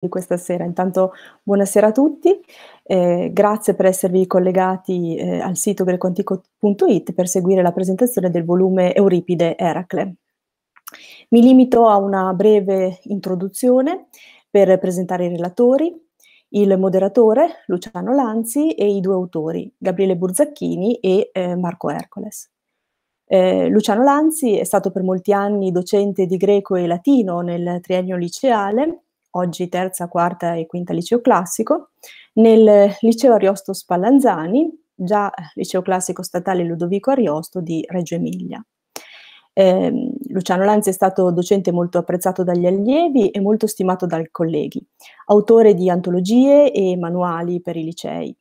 di questa sera. Intanto buonasera a tutti, eh, grazie per esservi collegati eh, al sito grecoantico.it per seguire la presentazione del volume Euripide Eracle. Mi limito a una breve introduzione per presentare i relatori, il moderatore Luciano Lanzi e i due autori, Gabriele Burzacchini e eh, Marco Ercoles. Eh, Luciano Lanzi è stato per molti anni docente di greco e latino nel triennio liceale oggi terza, quarta e quinta liceo classico, nel liceo Ariosto Spallanzani, già liceo classico statale Ludovico Ariosto di Reggio Emilia. Eh, Luciano Lanzi è stato docente molto apprezzato dagli allievi e molto stimato dai colleghi, autore di antologie e manuali per i licei.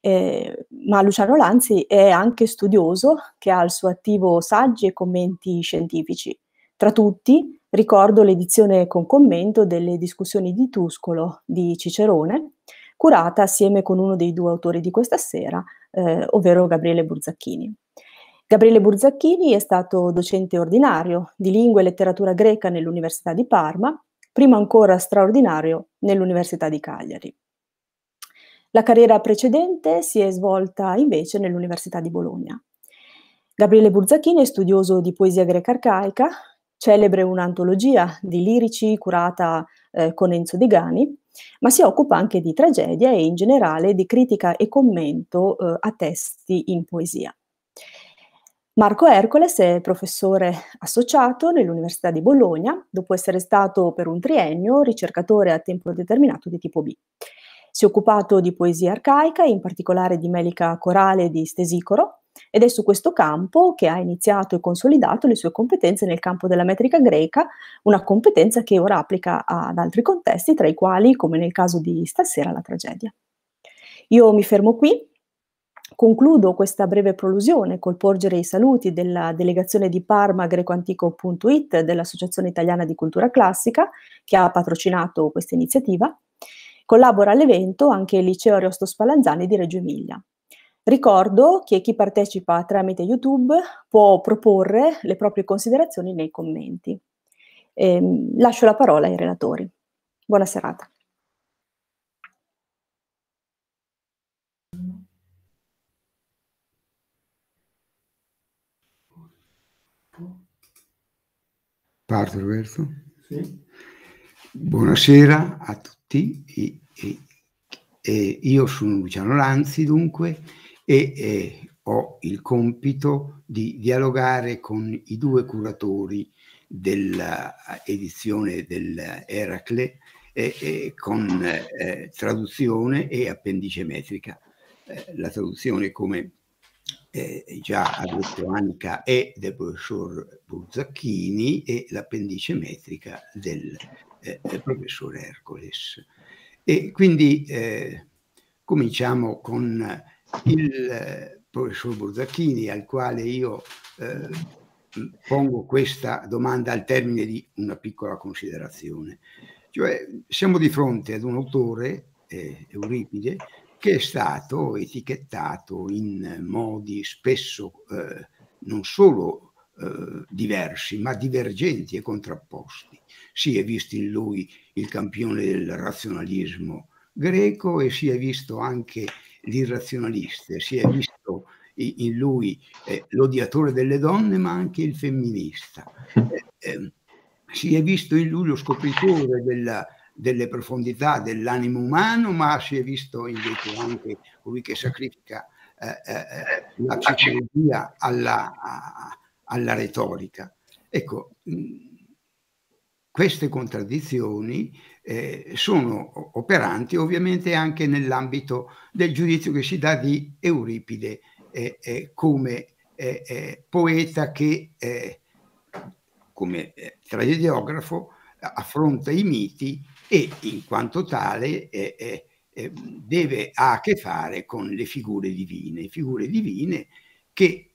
Eh, ma Luciano Lanzi è anche studioso che ha al suo attivo saggi e commenti scientifici. Tra tutti Ricordo l'edizione con commento delle discussioni di Tuscolo di Cicerone, curata assieme con uno dei due autori di questa sera, eh, ovvero Gabriele Burzacchini. Gabriele Burzacchini è stato docente ordinario di lingua e letteratura greca nell'Università di Parma, prima ancora straordinario nell'Università di Cagliari. La carriera precedente si è svolta invece nell'Università di Bologna. Gabriele Burzacchini è studioso di poesia greca arcaica, celebre un'antologia di lirici curata eh, con Enzo Degani, ma si occupa anche di tragedia e in generale di critica e commento eh, a testi in poesia. Marco Ercoles è professore associato nell'Università di Bologna, dopo essere stato per un triennio ricercatore a tempo determinato di tipo B. Si è occupato di poesia arcaica, in particolare di melica corale di Stesicoro, ed è su questo campo che ha iniziato e consolidato le sue competenze nel campo della metrica greca, una competenza che ora applica ad altri contesti, tra i quali, come nel caso di stasera, la tragedia. Io mi fermo qui, concludo questa breve prolusione col porgere i saluti della delegazione di Parma grecoantico.it dell'Associazione Italiana di Cultura Classica che ha patrocinato questa iniziativa. Collabora all'evento anche il Liceo Ariosto Spallanzani di Reggio Emilia. Ricordo che chi partecipa tramite YouTube può proporre le proprie considerazioni nei commenti. Eh, lascio la parola ai relatori. Buona serata. Parto Roberto? Sì. Buonasera a tutti. E, e, e io sono Luciano Lanzi, dunque, e eh, ho il compito di dialogare con i due curatori dell'edizione dell'Eracle eh, eh, con eh, traduzione e appendice metrica. Eh, la traduzione, come eh, già ha detto Annica, è del professor Buzzacchini e l'appendice metrica del, del professor Ercoles. E quindi cominciamo con il eh, professor Borzacchini, al quale io eh, pongo questa domanda al termine di una piccola considerazione. Cioè, siamo di fronte ad un autore, eh, Euripide, che è stato etichettato in modi spesso eh, non solo eh, diversi, ma divergenti e contrapposti. Si è visto in lui il campione del razionalismo greco e si è visto anche l'irrazionalista, si è visto in lui eh, l'odiatore delle donne, ma anche il femminista. Eh, eh, si è visto in lui lo scopritore della, delle profondità dell'animo umano, ma si è visto invece anche colui che sacrifica eh, eh, la psicologia alla, a, alla retorica. Ecco, mh, queste contraddizioni eh, sono operanti ovviamente anche nell'ambito del giudizio che si dà di Euripide eh, eh, come eh, eh, poeta che eh, come tragediografo affronta i miti e in quanto tale deve ha a che fare con le figure divine, figure divine che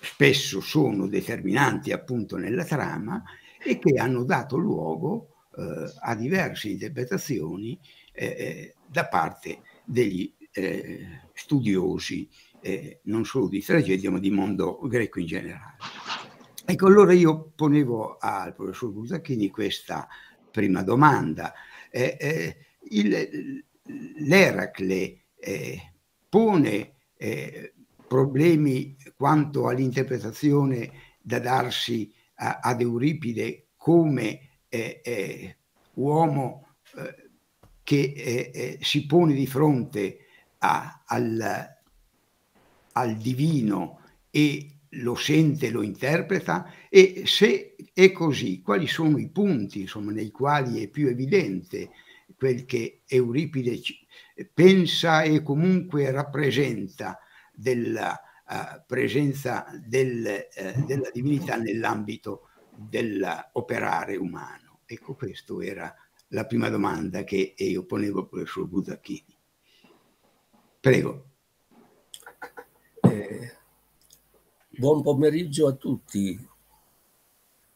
spesso sono determinanti appunto nella trama e che hanno dato luogo eh, a diverse interpretazioni eh, eh, da parte degli eh, studiosi eh, non solo di tragedia ma di mondo greco in generale. Ecco, allora io ponevo al professor Busacchini questa prima domanda. Il, L'Eracle eh, pone eh, problemi quanto all'interpretazione da darsi a, ad Euripide come eh, eh uomo eh, che eh, si pone di fronte a, al, al divino e lo sente, lo interpreta e se è così, quali sono i punti insomma, nei quali è più evidente quel che Euripide pensa e comunque rappresenta della uh, presenza del, uh, della divinità nell'ambito dell'operare umano. Ecco, questa era la prima domanda che io ponevo al professor Butacchini. Prego. Eh, buon pomeriggio a tutti.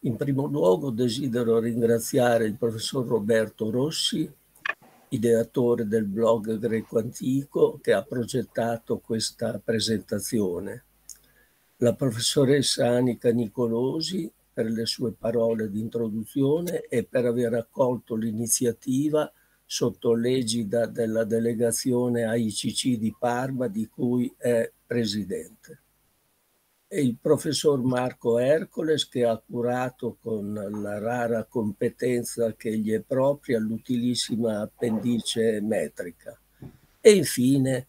In primo luogo desidero ringraziare il professor Roberto Rossi ideatore del blog greco antico che ha progettato questa presentazione, la professoressa Anica Nicolosi per le sue parole di introduzione e per aver accolto l'iniziativa sotto l'egida della delegazione AICC di Parma di cui è presidente e il professor Marco Ercoles che ha curato con la rara competenza che gli è propria l'utilissima appendice metrica. E infine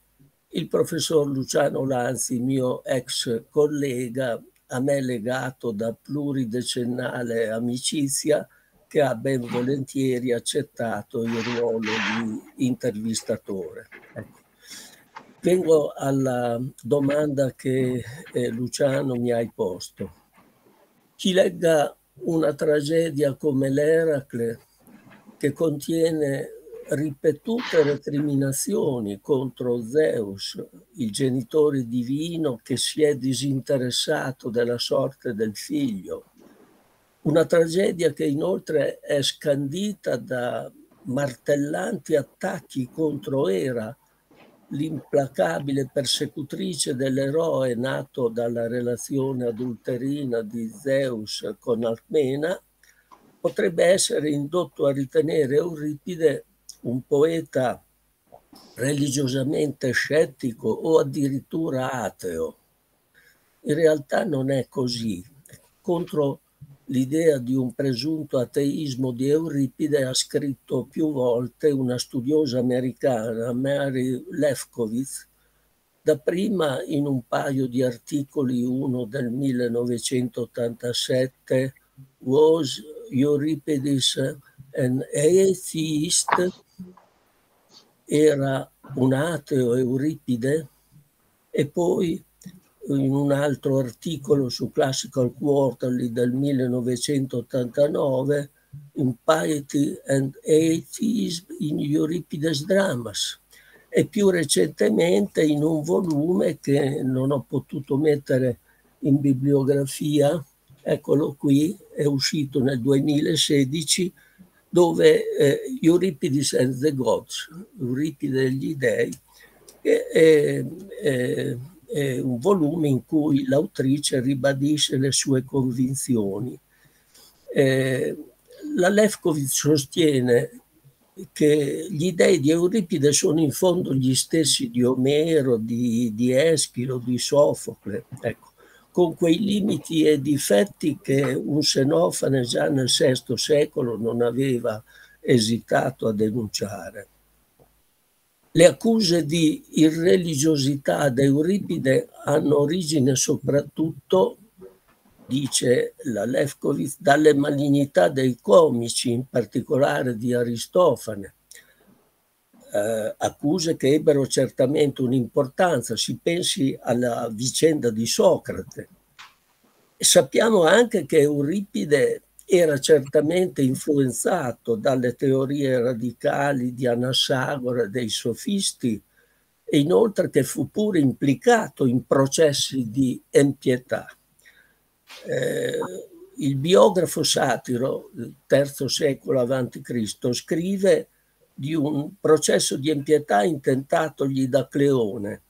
il professor Luciano Lanzi, mio ex collega, a me legato da pluridecennale amicizia, che ha ben volentieri accettato il ruolo di intervistatore. Ecco. Vengo alla domanda che eh, Luciano mi hai posto. Chi legga una tragedia come l'Eracle, che contiene ripetute recriminazioni contro Zeus, il genitore divino che si è disinteressato della sorte del figlio, una tragedia che inoltre è scandita da martellanti attacchi contro Era, l'implacabile persecutrice dell'eroe nato dalla relazione adulterina di Zeus con Alcmena, potrebbe essere indotto a ritenere Euripide un poeta religiosamente scettico o addirittura ateo. In realtà non è così. Contro l'idea di un presunto ateismo di Euripide ha scritto più volte una studiosa americana, Mary Lefkowitz, dapprima in un paio di articoli, uno del 1987, Was Euripides an Atheist? Era un ateo Euripide? E poi in un altro articolo su Classical Quarterly del 1989, in Piety and Atheism in Euripides Dramas e più recentemente in un volume che non ho potuto mettere in bibliografia, eccolo qui, è uscito nel 2016, dove eh, Euripides and the Gods, Euripide e gli dei, che è, è è un volume in cui l'autrice ribadisce le sue convinzioni. Eh, la Lefkowitz sostiene che gli dei di Euripide sono in fondo gli stessi di Omero, di, di Eschilo, di Sofocle, ecco, con quei limiti e difetti che un Xenofane già nel VI secolo non aveva esitato a denunciare. Le accuse di irreligiosità ad Euripide hanno origine soprattutto, dice la Lefkowitz, dalle malignità dei comici, in particolare di Aristofane. Eh, accuse che ebbero certamente un'importanza, si pensi alla vicenda di Socrate. sappiamo anche che Euripide era certamente influenzato dalle teorie radicali di Anassagora e dei sofisti e inoltre che fu pure implicato in processi di empietà. Eh, il biografo satiro III secolo a.C. scrive di un processo di empietà intentatogli da Cleone.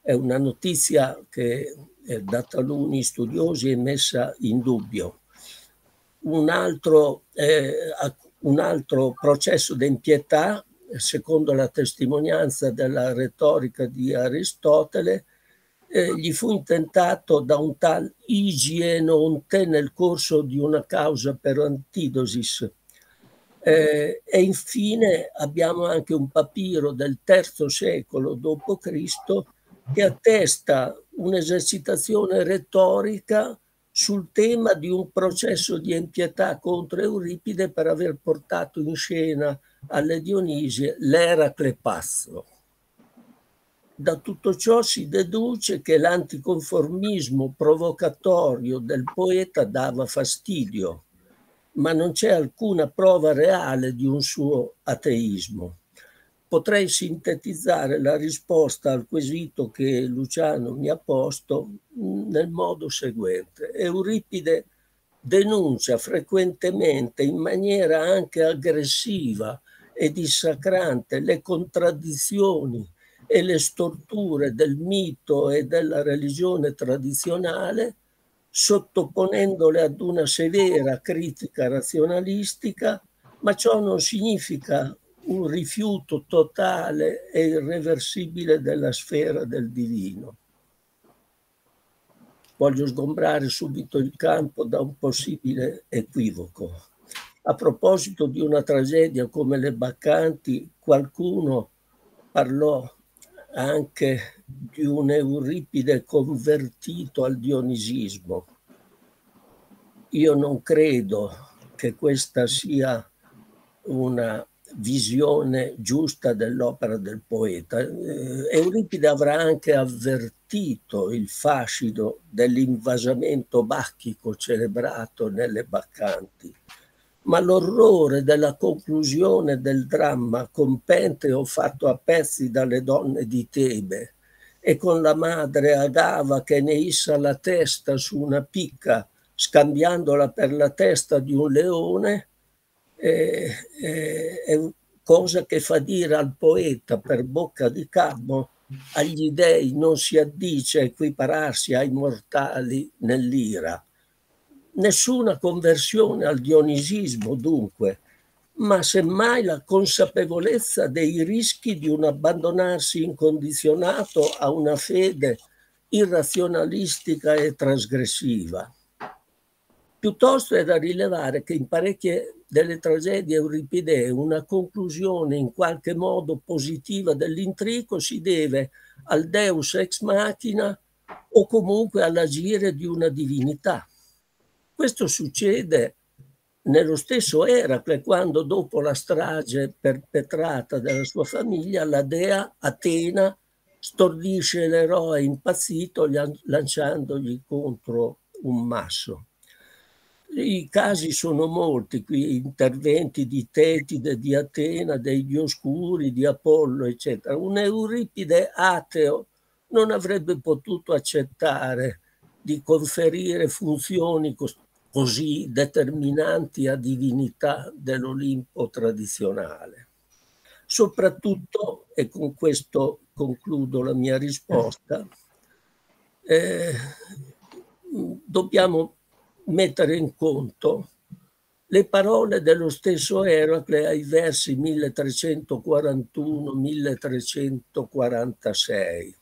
È una notizia che da taluni studiosi è messa in dubbio un altro eh, un altro processo d'impietà, secondo la testimonianza della retorica di Aristotele, eh, gli fu intentato da un tal Igienonte nel corso di una causa per antidosis. Eh, e infine abbiamo anche un papiro del terzo secolo d.C. che attesta un'esercitazione retorica sul tema di un processo di empietà contro Euripide per aver portato in scena alle Dionisie l'Eracle pazzo. Da tutto ciò si deduce che l'anticonformismo provocatorio del poeta dava fastidio, ma non c'è alcuna prova reale di un suo ateismo. Potrei sintetizzare la risposta al quesito che Luciano mi ha posto nel modo seguente. Euripide denuncia frequentemente in maniera anche aggressiva e dissacrante le contraddizioni e le storture del mito e della religione tradizionale, sottoponendole ad una severa critica razionalistica, ma ciò non significa un rifiuto totale e irreversibile della sfera del divino. Voglio sgombrare subito il campo da un possibile equivoco. A proposito di una tragedia come le Baccanti, qualcuno parlò anche di un Euripide convertito al dionisismo. Io non credo che questa sia una visione giusta dell'opera del poeta. Eh, Euripide avrà anche avvertito il fascino dell'invasamento bacchico celebrato nelle Baccanti ma l'orrore della conclusione del dramma con Penteo fatto a pezzi dalle donne di Tebe e con la madre Agava che ne issa la testa su una picca scambiandola per la testa di un leone è, è, è cosa che fa dire al poeta per bocca di Cabo agli dei non si addice equipararsi ai mortali nell'ira. Nessuna conversione al dionisismo dunque, ma semmai la consapevolezza dei rischi di un abbandonarsi incondizionato a una fede irrazionalistica e trasgressiva. Piuttosto è da rilevare che in parecchie delle tragedie euripidee una conclusione in qualche modo positiva dell'intrico si deve al deus ex machina o comunque all'agire di una divinità. Questo succede nello stesso Eracle, quando dopo la strage perpetrata dalla sua famiglia, la dea Atena stordisce l'eroe impazzito lanciandogli contro un masso. I casi sono molti, qui interventi di Tetide, di Atena, dei Dioscuri, di Apollo, eccetera. Un Euripide ateo non avrebbe potuto accettare di conferire funzioni così determinanti a divinità dell'Olimpo tradizionale. Soprattutto, e con questo concludo la mia risposta, eh, dobbiamo mettere in conto le parole dello stesso Eracle ai versi 1341-1346.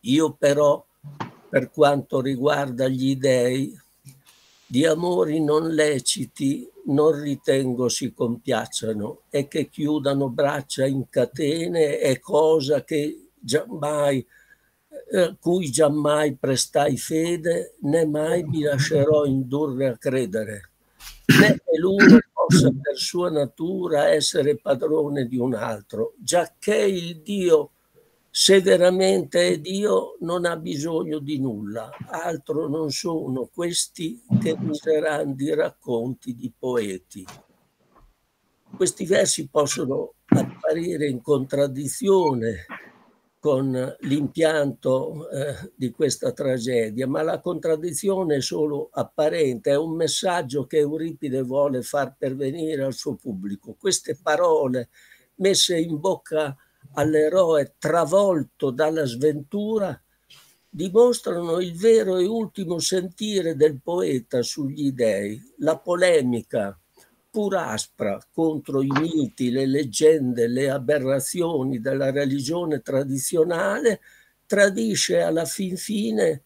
Io però, per quanto riguarda gli dei, di amori non leciti non ritengo si compiacciano e che chiudano braccia in catene è cosa che giammai eh, cui giammai prestai fede né mai mi lascerò indurre a credere. Né che l'uno possa per sua natura essere padrone di un altro giacché il Dio se veramente è Dio non ha bisogno di nulla, altro non sono questi che miserandi racconti di poeti. Questi versi possono apparire in contraddizione con l'impianto eh, di questa tragedia, ma la contraddizione è solo apparente, è un messaggio che Euripide vuole far pervenire al suo pubblico. Queste parole messe in bocca all'eroe travolto dalla sventura dimostrano il vero e ultimo sentire del poeta sugli dei, la polemica seppur aspra contro i miti, le leggende, le aberrazioni della religione tradizionale, tradisce alla fin fine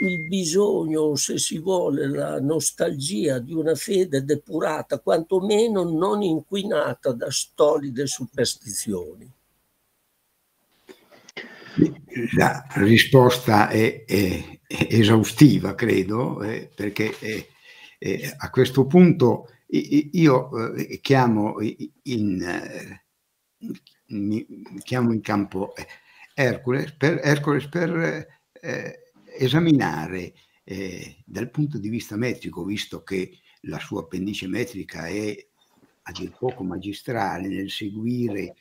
il bisogno, se si vuole, la nostalgia di una fede depurata, quantomeno non inquinata da stolide superstizioni. La risposta è, è, esaustiva, credo, eh, perché eh, eh, a questo punto io eh, chiamo in, eh, chiamo in campo eh, Hercules per, Hercules per esaminare dal punto di vista metrico, visto che la sua appendice metrica è a dir poco magistrale nel seguire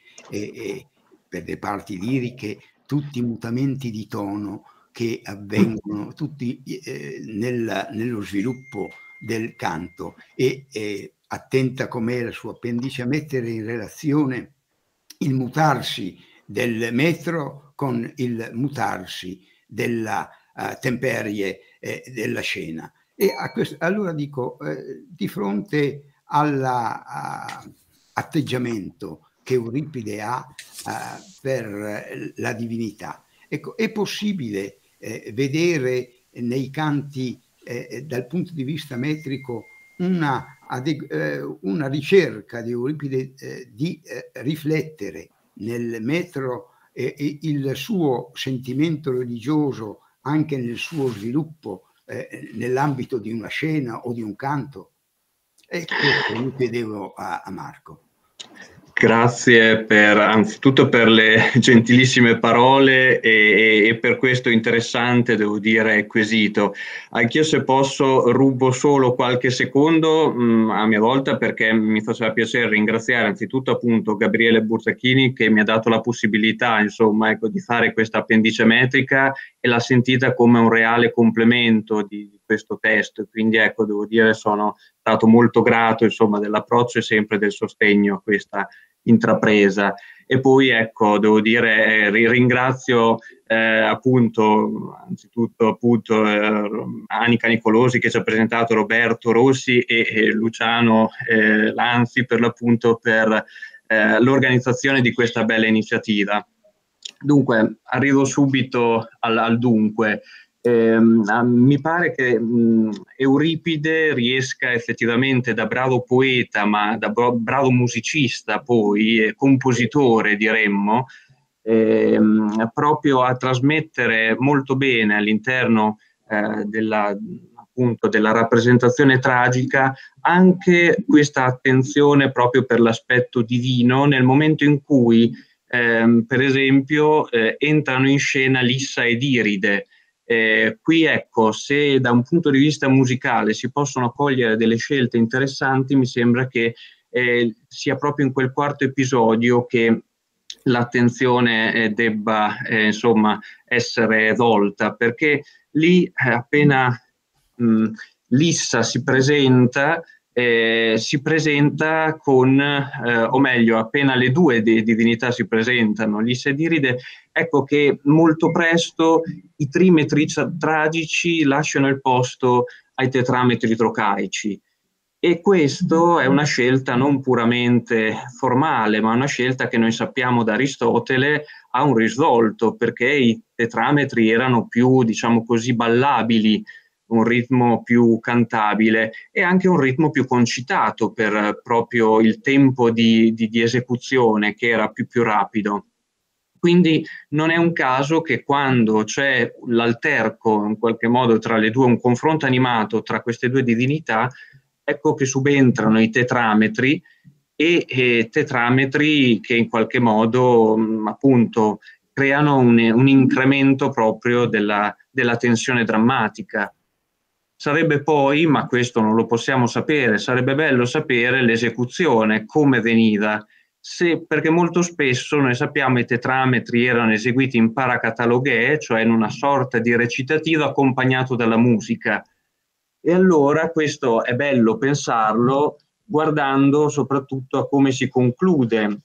per le parti liriche tutti i mutamenti di tono che avvengono tutti eh, nel, nello sviluppo del canto e eh, attenta com'è la sua appendice a mettere in relazione il mutarsi del metro con il mutarsi della uh, temperie eh, della scena. E questo, allora dico, eh, di fronte all'atteggiamento che Euripide ha uh, per la divinità, ecco, è possibile eh, vedere nei canti eh, dal punto di vista metrico una, eh, una ricerca di Euripide eh, di eh, riflettere nel metro il suo sentimento religioso anche nel suo sviluppo eh, nell'ambito di una scena o di un canto? E questo io chiedevo a, a Marco. Grazie per, anzitutto per le gentilissime parole e, e, per questo interessante, devo dire, quesito. Anch'io se posso rubo solo qualche secondo mh, mm, a mia volta perché mi faceva piacere ringraziare anzitutto appunto Gabriele Burzacchini che mi ha dato la possibilità insomma ecco, di fare questa appendice metrica e l'ha sentita come un reale complemento di, questo testo. Quindi ecco, devo dire, sono stato molto grato insomma dell'approccio e sempre del sostegno a questa intrapresa. E poi ecco, devo dire, eh, ringrazio eh, appunto, anzitutto appunto eh, Anica Nicolosi che ci ha presentato Roberto Rossi e, e Luciano eh, Lanzi per l'appunto per eh, l'organizzazione di questa bella iniziativa. Dunque, arrivo subito al, al dunque. Eh, mi pare che mh, Euripide riesca effettivamente da bravo poeta, ma da bravo musicista poi, e compositore diremmo, ehm, proprio a trasmettere molto bene all'interno eh, della, appunto, della rappresentazione tragica anche questa attenzione proprio per l'aspetto divino nel momento in cui, ehm, per esempio, eh, entrano in scena Lissa ed Iride eh, qui ecco, se da un punto di vista musicale si possono cogliere delle scelte interessanti, mi sembra che eh, sia proprio in quel quarto episodio che l'attenzione eh, debba eh, insomma essere volta, perché lì eh, appena mh, Lissa si presenta, eh, si presenta con, eh, o meglio, appena le due di- divinità si presentano, Lissa ed Iride, ecco che molto presto i trimetri tragici lasciano il posto ai tetrametri trocaici. E questo è una scelta non puramente formale, ma una scelta che noi sappiamo da Aristotele ha un risvolto, perché i tetrametri erano più, diciamo così, ballabili, un ritmo più cantabile e anche un ritmo più concitato per proprio il tempo di, di, di esecuzione che era più, più rapido. Quindi non è un caso che quando c'è l'alterco in qualche modo tra le due, un confronto animato tra queste due divinità, ecco che subentrano i tetrametri e, e tetrametri che in qualche modo mh, appunto creano un, un incremento proprio della, della tensione drammatica. Sarebbe poi, ma questo non lo possiamo sapere, sarebbe bello sapere l'esecuzione, come veniva, se, perché molto spesso noi sappiamo i tetrametri erano eseguiti in paracataloghe, cioè in una sorta di recitativo accompagnato dalla musica. E allora questo è bello pensarlo guardando soprattutto a come si conclude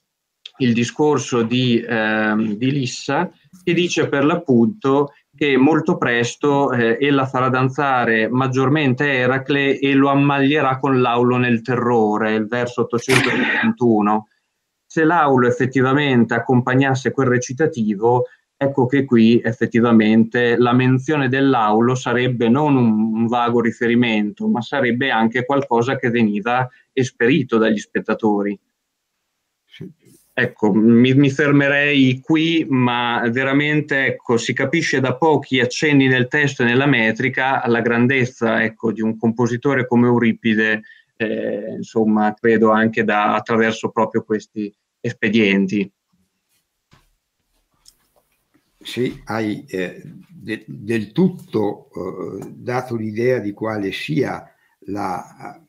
il discorso di, eh, di Lissa, che dice per l'appunto che molto presto eh, ella farà danzare maggiormente Eracle e lo ammaglierà con l'aulo nel terrore, il verso 871. Se l'aulo effettivamente accompagnasse quel recitativo, ecco che qui effettivamente la menzione dell'aulo sarebbe non un, un vago riferimento, ma sarebbe anche qualcosa che veniva esperito dagli spettatori. Ecco, mi, mi, fermerei qui, ma veramente ecco, si capisce da pochi accenni nel testo e nella metrica la grandezza ecco, di un compositore come Euripide, eh, insomma, credo anche da, attraverso proprio questi espedienti. Sì, hai eh, de, del tutto eh, dato l'idea di quale sia la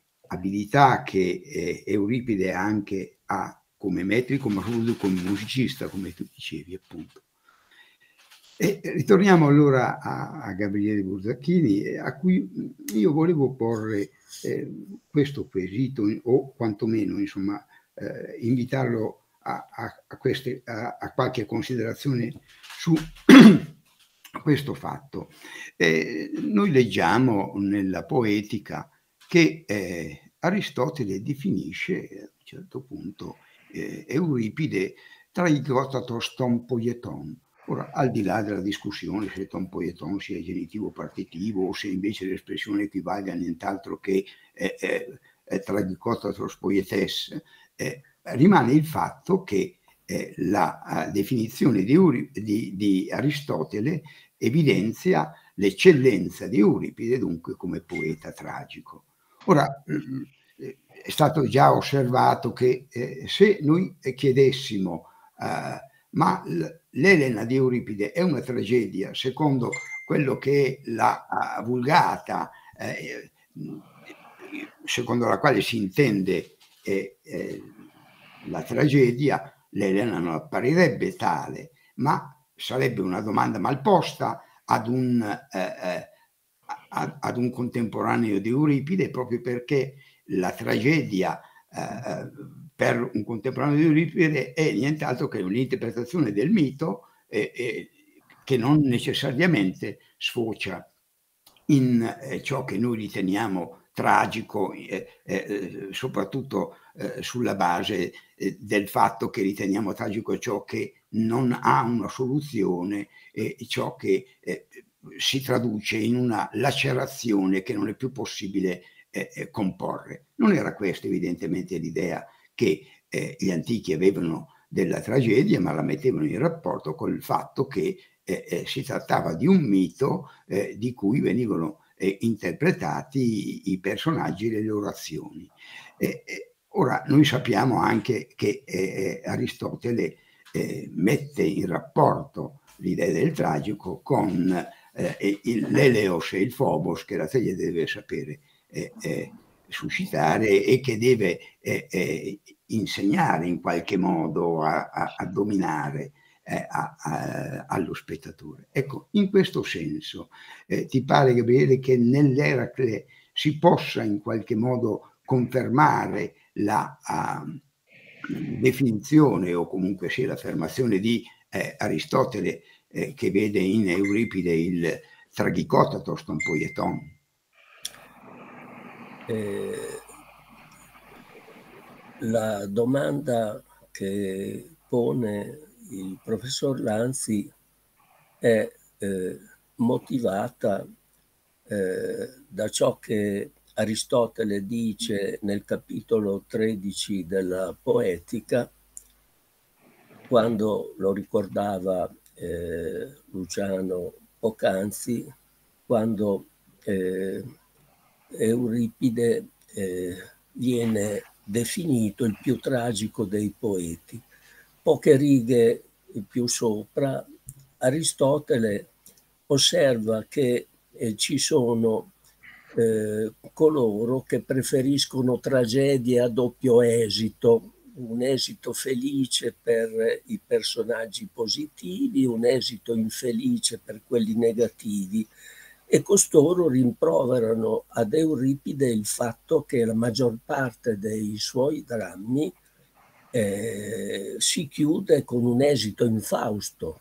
che eh, Euripide anche ha come metrico, ma soprattutto come musicista, come tu dicevi appunto. E ritorniamo allora a, a Gabriele Burzacchini, a cui io volevo porre eh, questo quesito, o quantomeno insomma, eh, invitarlo a, a, a, queste, a, qualche considerazione su questo fatto. Eh, noi leggiamo nella poetica che eh, Aristotele definisce a un certo punto eh, Euripide traigotatos ton poieton. Ora, al di là della discussione se ton poieton sia genitivo partitivo o se invece l'espressione equivalga a nient'altro che eh, eh, tragicotatos poietes, eh, rimane il fatto che eh, la definizione di, Uri, di, di, Aristotele evidenzia l'eccellenza di Euripide dunque come poeta tragico. Ora, è stato già osservato che eh, se noi chiedessimo eh, ma l'Elena di Euripide è una tragedia secondo quello che è la vulgata eh, secondo la quale si intende eh, eh, la tragedia, l'Elena non apparirebbe tale, ma sarebbe una domanda mal posta ad un, eh, ad, ad un contemporaneo di Euripide proprio perché la tragedia eh, per un contemporaneo di Euripide è nient'altro che un'interpretazione del mito eh, eh, che non necessariamente sfocia in eh, ciò che noi riteniamo tragico, eh, eh, soprattutto sulla base del fatto che riteniamo tragico ciò che non ha una soluzione e ciò che si traduce in una lacerazione che non è più possibile eh, comporre. Non era questa evidentemente l'idea che eh, gli antichi avevano della tragedia, ma la mettevano in rapporto con il fatto che eh, eh si trattava di un mito eh, di cui venivano eh, interpretati i personaggi e le loro azioni. ora, noi sappiamo anche che Aristotele mette in rapporto l'idea del tragico con l'Eleos e il Phobos, che la tragedia deve sapere eh, eh, suscitare e che deve eh, eh, insegnare in qualche modo a, a, a dominare eh, a, allo spettatore. Ecco, in questo senso, ti pare Gabriele che nell'Eracle si possa in qualche modo confermare la uh, definizione o comunque sia l'affermazione di Aristotele che vede in Euripide il tragicotatos ton poieton eh, la domanda che pone il professor Lanzi è eh, motivata eh, da ciò che Aristotele dice nel capitolo 13 della poetica, quando lo ricordava eh, Luciano poc'anzi, quando eh, Euripide eh, viene definito il più tragico dei poeti. Poche righe più sopra, Aristotele osserva che eh, ci sono eh, coloro che preferiscono tragedie a doppio esito, un esito felice per i personaggi positivi, un esito infelice per quelli negativi e costoro rimproverano ad Euripide il fatto che la maggior parte dei suoi drammi eh, si chiude con un esito infausto.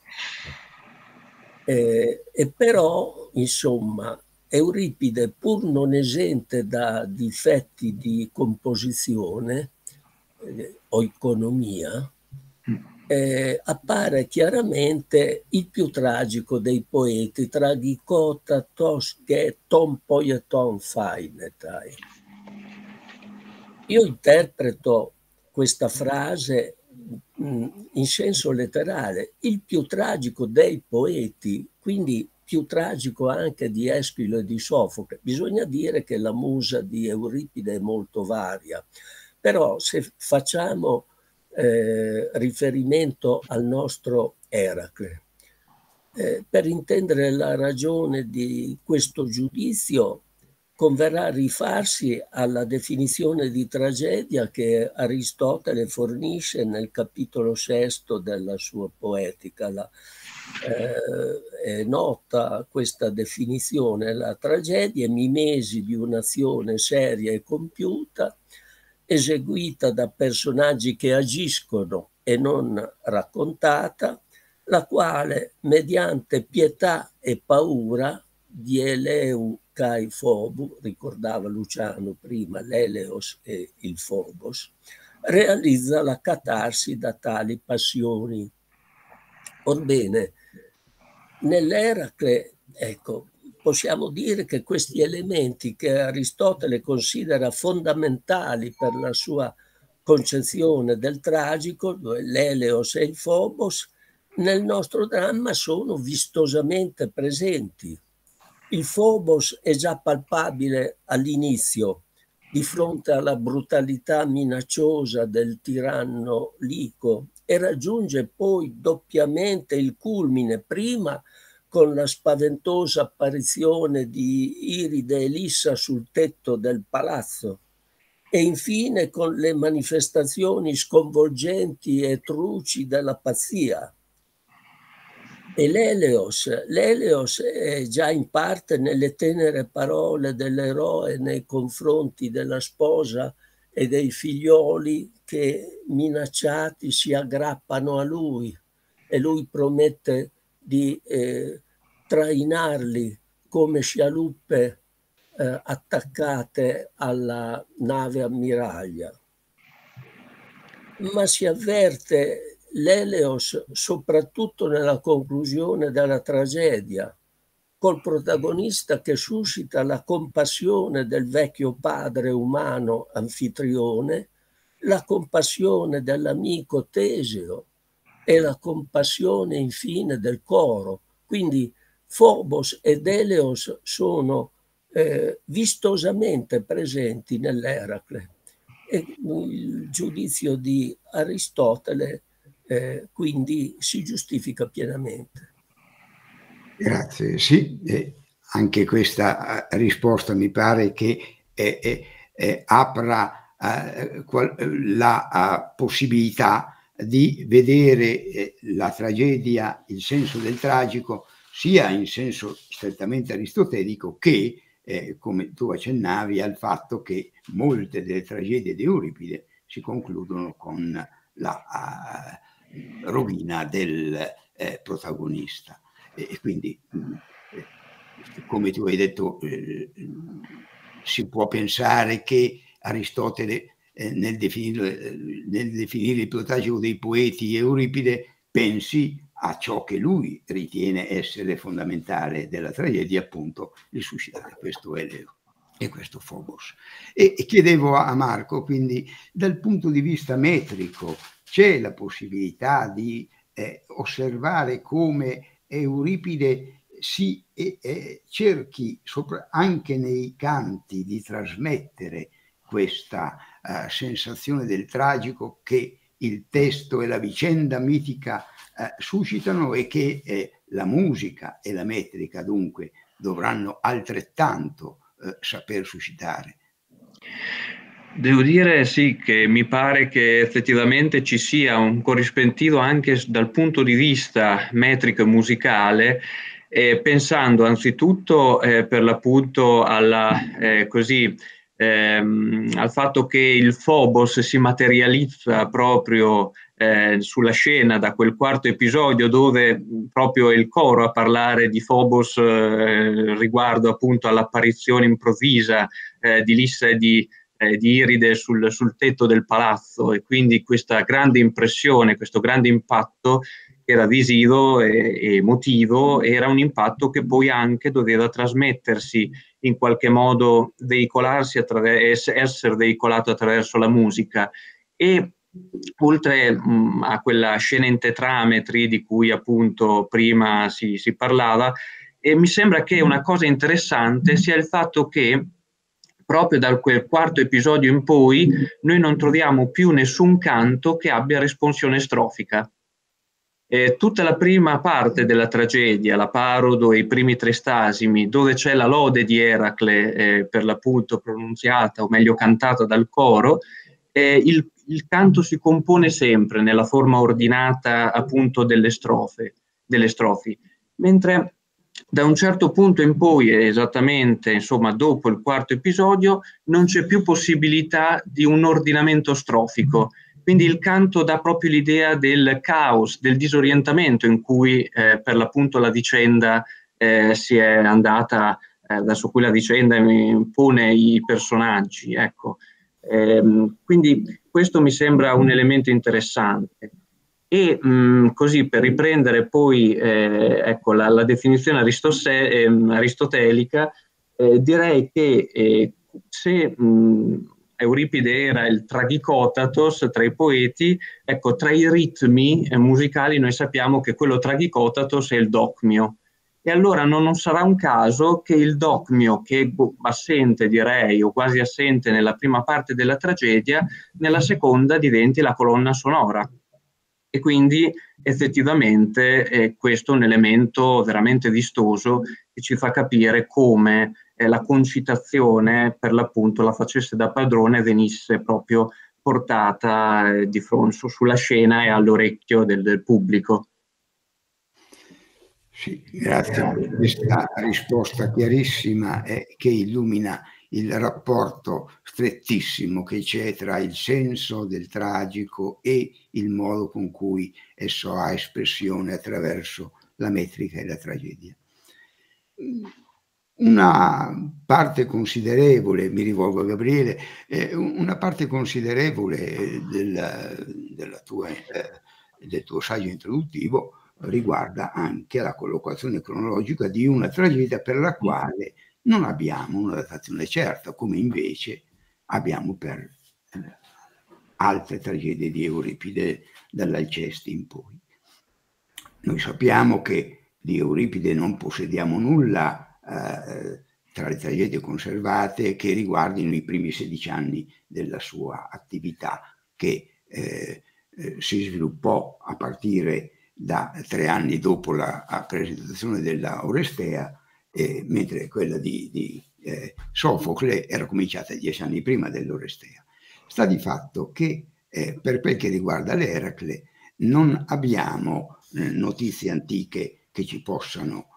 Eh, e però, insomma, Euripide, pur non esente da difetti di composizione eh, o economia, eh, appare chiaramente il più tragico dei poeti, tragicota tos che tom poieton fainetai. Io interpreto questa frase mm, in senso letterale, il più tragico dei poeti, quindi più tragico anche di Eschilo e di Sofocle. Bisogna dire che la musa di Euripide è molto varia, però se facciamo eh, riferimento al nostro Eracle, eh, per intendere la ragione di questo giudizio converrà rifarsi alla definizione di tragedia che Aristotele fornisce nel capitolo sesto della sua poetica. La, eh, è nota questa definizione, la tragedia è mimesi di un'azione seria e compiuta, eseguita da personaggi che agiscono e non raccontata, la quale mediante pietà e paura di Eleu Kai Phobu, ricordava Luciano prima l'Eleos e il Phobos, realizza la catarsi da tali passioni. Orbene, nell'Eracle, ecco, possiamo dire che questi elementi che Aristotele considera fondamentali per la sua concezione del tragico, l'Eleos e il Phobos, nel nostro dramma sono vistosamente presenti. Il Phobos è già palpabile all'inizio, di fronte alla brutalità minacciosa del tiranno Lico e raggiunge poi doppiamente il culmine, prima con la spaventosa apparizione di Iride e Lissa sul tetto del palazzo e infine con le manifestazioni sconvolgenti e truci della pazzia. E l'Eleos, l'Eleos è già in parte nelle tenere parole dell'eroe nei confronti della sposa e dei figlioli che minacciati si aggrappano a lui e lui promette di eh, trainarli come scialuppe eh, attaccate alla nave ammiraglia. Ma si avverte l'Eleos soprattutto nella conclusione della tragedia, col protagonista che suscita la compassione del vecchio padre umano anfitrione, la compassione dell'amico Teseo e la compassione infine del coro. Quindi Phobos ed Eleos sono eh, vistosamente presenti nell'Eracle e il giudizio di Aristotele eh, quindi si giustifica pienamente. Grazie, sì, eh, anche questa eh, risposta mi pare che apra eh, la possibilità di vedere eh, la tragedia, il senso del tragico, sia in senso strettamente aristotelico che, eh, come tu accennavi, al fatto che molte delle tragedie di Euripide si concludono con la uh, rovina del eh, protagonista. E, e quindi, mh, come tu hai detto, eh, si può pensare che Aristotele eh, nel, definire, eh, nel, definire, il protagonismo dei poeti Euripide pensi a ciò che lui ritiene essere fondamentale della tragedia, appunto il suscitare questo Eleo e questo Phobos. E, e chiedevo a Marco, quindi dal punto di vista metrico, c'è la possibilità di eh, osservare come Euripide si eh, eh, cerchi sopra, anche nei canti di trasmettere questa uh, sensazione del tragico che il testo e la vicenda mitica uh, suscitano e che eh, la musica e la metrica dunque dovranno altrettanto uh, saper suscitare. Devo dire sì che mi pare che effettivamente ci sia un corrispettivo anche dal punto di vista metrico e musicale, eh, pensando anzitutto eh, per l'appunto alla, eh, così, ehm, al fatto che il Phobos si materializza proprio eh, sulla scena da quel quarto episodio dove proprio il coro a parlare di Phobos eh, riguardo appunto all'apparizione improvvisa eh, di Lissa e di, eh, di Iride sul, sul, tetto del palazzo e quindi questa grande impressione, questo grande impatto era visivo e, e emotivo, era un impatto che poi anche doveva trasmettersi in qualche modo, veicolarsi, attraverso, essere veicolato attraverso la musica. E oltre mh, a quella scena in tetrametri di cui appunto prima si, si parlava, e mi sembra che una cosa interessante sia il fatto che proprio da quel quarto episodio in poi noi non troviamo più nessun canto che abbia responsione strofica. Eh, tutta la prima parte della tragedia, la parodo e i primi tre stasimi, dove c'è la lode di Eracle, eh, per l'appunto pronunziata o meglio cantata dal coro, eh, il, il, canto si compone sempre nella forma ordinata appunto delle strofe, delle strofi, mentre da un certo punto in poi, esattamente insomma dopo il quarto episodio, non c'è più possibilità di un ordinamento strofico quindi il canto dà proprio l'idea del caos, del disorientamento in cui eh, per l'appunto la vicenda eh, si è andata, eh, verso cui la vicenda impone i personaggi. Ecco. Ehm, quindi questo mi sembra un elemento interessante. E mh, mm, così per riprendere poi eh, ecco, la, la, definizione ehm, aristotelica, eh, direi che eh, se mh, mm, Euripide era il tragicotatos tra i poeti, ecco, tra i ritmi musicali noi sappiamo che quello tragicotatos è il docmio. E allora non, non sarà un caso che il docmio, che è assente direi, o quasi assente nella prima parte della tragedia, nella seconda diventi la colonna sonora. E quindi effettivamente eh, questo è un elemento veramente vistoso che ci fa capire come eh, la concitazione per l'appunto la facesse da padrone venisse proprio portata eh, di fronte sulla scena e all'orecchio del, del pubblico. Sì, grazie per questa risposta chiarissima e che illumina il rapporto strettissimo che c'è tra il senso del tragico e il modo con cui esso ha espressione attraverso la metrica e la tragedia. Una parte considerevole, mi rivolgo a Gabriele, eh, una parte considerevole del, della tua, eh, del tuo saggio introduttivo riguarda anche la collocazione cronologica di una tragedia per la quale non abbiamo una datazione certa, come invece abbiamo per eh, altre tragedie di Euripide dall'Alcesti in poi. Noi sappiamo che di Euripide non possediamo nulla eh, tra le tragedie conservate che riguardino i primi 16 anni della sua attività che eh, eh, si sviluppò a partire da tre anni dopo la presentazione della Orestea, eh, mentre quella di, di eh, Sofocle era cominciata dieci anni prima dell'Orestea. Sta di fatto che eh, per quel che riguarda l'Eracle non abbiamo notizie antiche che ci possano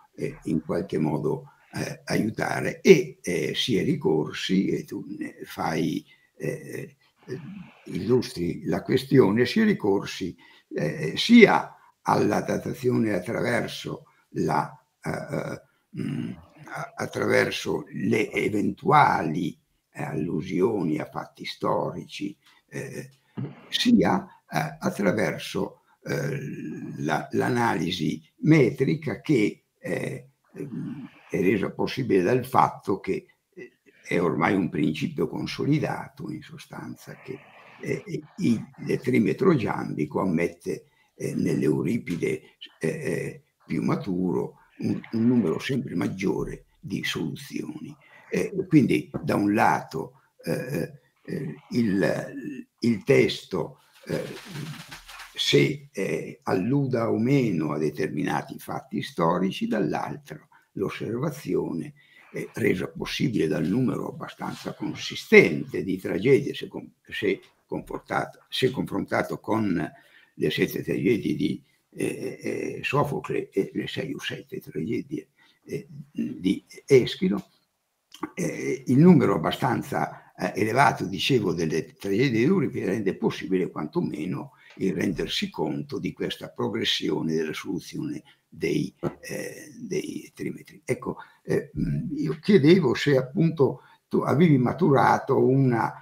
in qualche modo eh, aiutare e eh, si è ricorsi, e tu fai, eh, eh, illustri la questione, si è ricorsi eh, sia alla datazione attraverso, la, mh, mm, attraverso le eventuali allusioni a fatti storici, sia attraverso la, l'analisi metrica che eh, è resa possibile dal fatto che eh, è ormai un principio consolidato in sostanza che eh, il detrimetro giambico ammette eh, nell'Euripide eh, eh, più maturo un, un, numero sempre maggiore di soluzioni. quindi da un lato eh, il, il, testo se alluda o meno a determinati fatti storici, dall'altro l'osservazione è resa possibile dal numero abbastanza consistente di tragedie, se, se, se confrontato con le sette tragedie di eh, eh, Sofocle e le sei o sette tragedie eh, di Eschilo, eh, il numero abbastanza eh, elevato, dicevo, delle tragedie di Euripide rende possibile quantomeno il rendersi conto di questa progressione della soluzione dei, eh, dei trimetri. Ecco, eh, io chiedevo se appunto tu avevi maturato una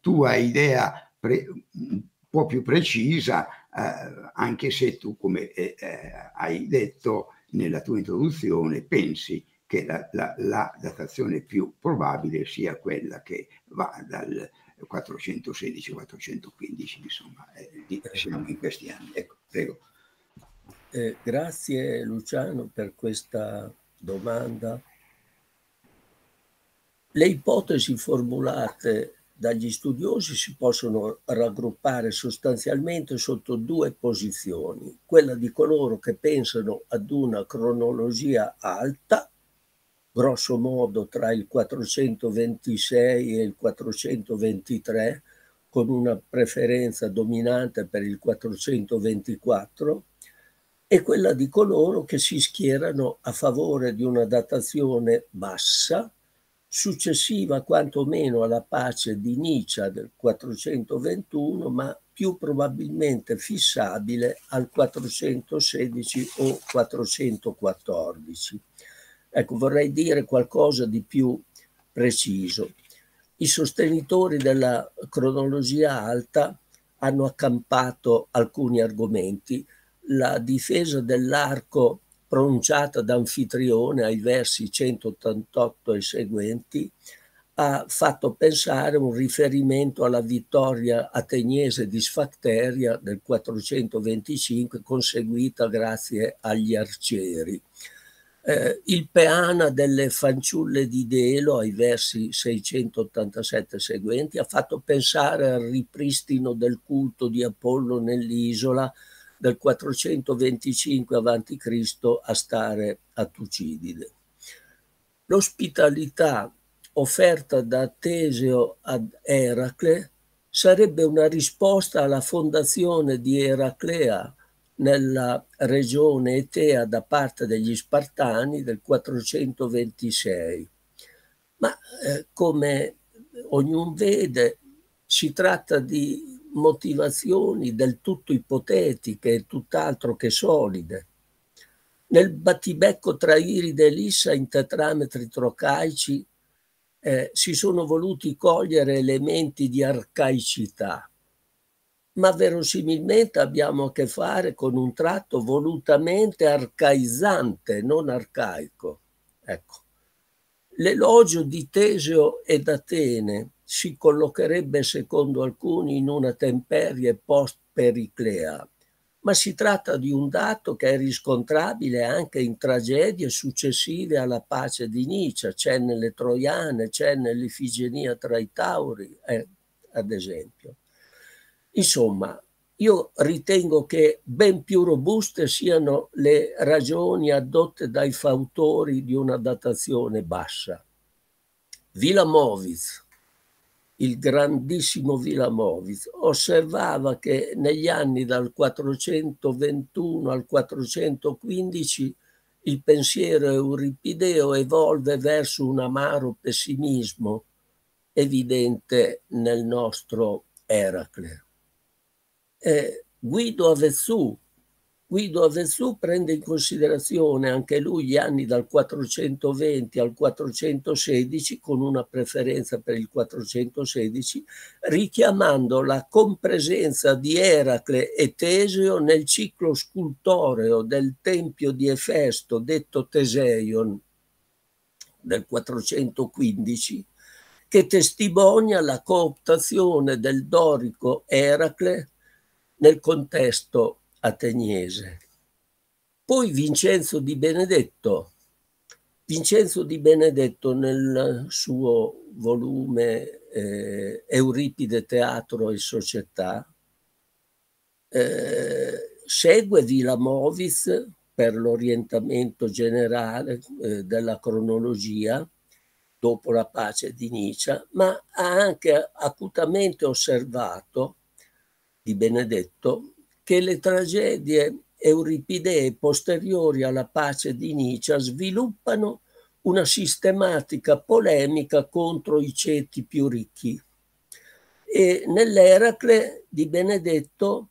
tua idea pre- un po' più precisa, uh, anche se tu, come eh, eh, hai detto nella tua introduzione, pensi che la, la, la, datazione più probabile sia quella che va dal 416-415, insomma, eh, siamo in questi anni. Ecco, prego. Eh, grazie Luciano per questa domanda le ipotesi formulate dagli studiosi si possono raggruppare sostanzialmente sotto due posizioni, quella di coloro che pensano ad una cronologia alta, grosso modo tra il 426 e il 423, con una preferenza dominante per il 424, e quella di coloro che si schierano a favore di una datazione bassa, successiva quantomeno alla pace di Niccia del 421, ma più probabilmente fissabile al 416 o 414. Ecco, vorrei dire qualcosa di più preciso. I sostenitori della cronologia alta hanno accampato alcuni argomenti. La difesa dell'arco pronunciata da Anfitrione ai versi 188 e seguenti, ha fatto pensare un riferimento alla vittoria ateniese di Sfacteria del 425 conseguita grazie agli arcieri. Eh, il peana delle fanciulle di Delo ai versi 687 seguenti ha fatto pensare al ripristino del culto di Apollo nell'isola del 425 a.C. a stare a Tucidide. L'ospitalità offerta da Teseo ad Eracle sarebbe una risposta alla fondazione di Eraclea nella regione Etea da parte degli Spartani del 426. Ma eh, come ognuno vede, si tratta di motivazioni del tutto ipotetiche e tutt'altro che solide. Nel battibecco tra Iride e Lissa in tetrametri trocaici eh, si sono voluti cogliere elementi di arcaicità, ma verosimilmente abbiamo a che fare con un tratto volutamente arcaizzante, non arcaico. Ecco. L'elogio di Teseo ed Atene si collocherebbe secondo alcuni in una temperie post-periclea, ma si tratta di un dato che è riscontrabile anche in tragedie successive alla pace di Niccia, c'è nelle Troiane, c'è nell'Ifigenia tra i Tauri, eh, ad esempio. Insomma, io ritengo che ben più robuste siano le ragioni addotte dai fautori di una datazione bassa. Villa Moviz, il grandissimo Vilamovic, osservava che negli anni dal 421 al 415 il pensiero euripideo evolve verso un amaro pessimismo evidente nel nostro Eracle. Eh, Guido Avezzù Guido Avezzù prende in considerazione anche lui gli anni dal 420 al 416 con una preferenza per il 416, richiamando la compresenza di Eracle e Teseo nel ciclo scultoreo del tempio di Efesto detto Teseion del 415 che testimonia la cooptazione del dorico Eracle nel contesto ateniese. Poi Vincenzo di Benedetto. Vincenzo di Benedetto nel suo volume eh, Euripide Teatro e Società eh, segue Villa Movis per l'orientamento generale eh, della cronologia dopo la pace di Niccia, ma ha anche acutamente osservato di Benedetto che le tragedie euripidee posteriori alla pace di Niccia sviluppano una sistematica polemica contro i ceti più ricchi. E nell'Eracle di Benedetto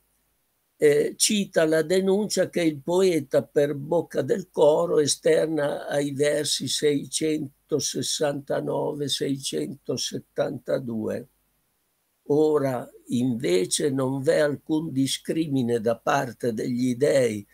eh, cita la denuncia che il poeta per bocca del coro esterna ai versi 669-672. Ora invece non v'è alcun discrimine da parte degli dei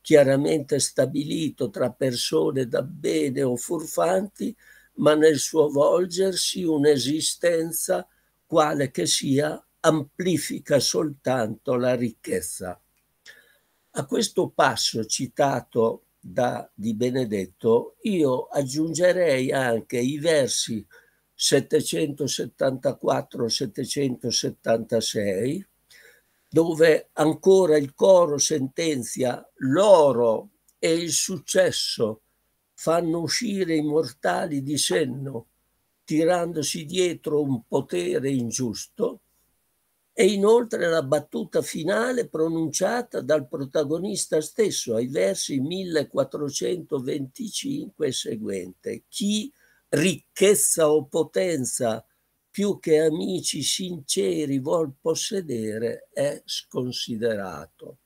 chiaramente stabilito tra persone da bene o furfanti, ma nel suo volgersi un'esistenza quale che sia amplifica soltanto la ricchezza. A questo passo citato da Di Benedetto, io aggiungerei anche i versi 774-776, dove ancora il coro sentenzia l'oro e il successo fanno uscire i mortali di senno, tirandosi dietro un potere ingiusto, e inoltre la battuta finale pronunciata dal protagonista stesso ai versi 1425 e seguente. Chi ricchezza o potenza più che amici sinceri vuol possedere è sconsiderato.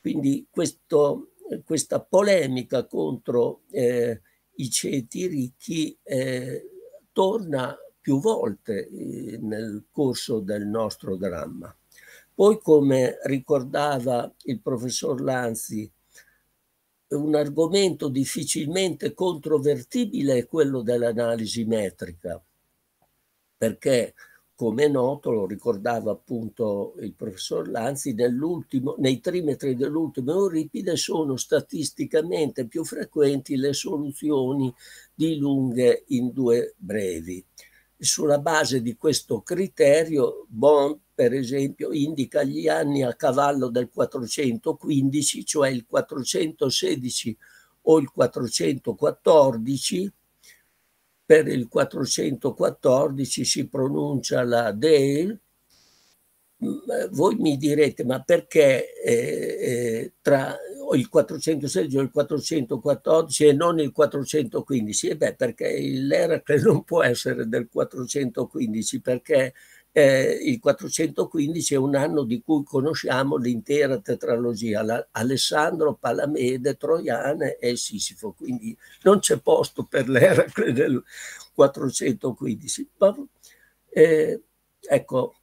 Quindi questo, questa polemica contro eh, i ceti ricchi eh, torna più volte eh, nel corso del nostro dramma. Poi, come ricordava il professor Lanzi, un argomento difficilmente controvertibile è quello dell'analisi metrica, perché come è noto, lo ricordava appunto il professor Lanzi, nei trimetri dell'ultimo Euripide sono statisticamente più frequenti le soluzioni di lunghe in due brevi. Sulla base di questo criterio, Bond, per esempio, indica gli anni a cavallo del 415, cioè il 416 o il 414. Per il 414 si pronuncia la Dale. Voi mi direte, ma perché eh, eh, tra il 416 o il 414 e non il 415? E beh, perché l'Eracle non può essere del 415 perché eh, il 415 è un anno di cui conosciamo l'intera tetralogia, la, Alessandro, Palamede, Troiane e Sisifo, quindi non c'è posto per l'Eracle del 415. Ma, eh, ecco,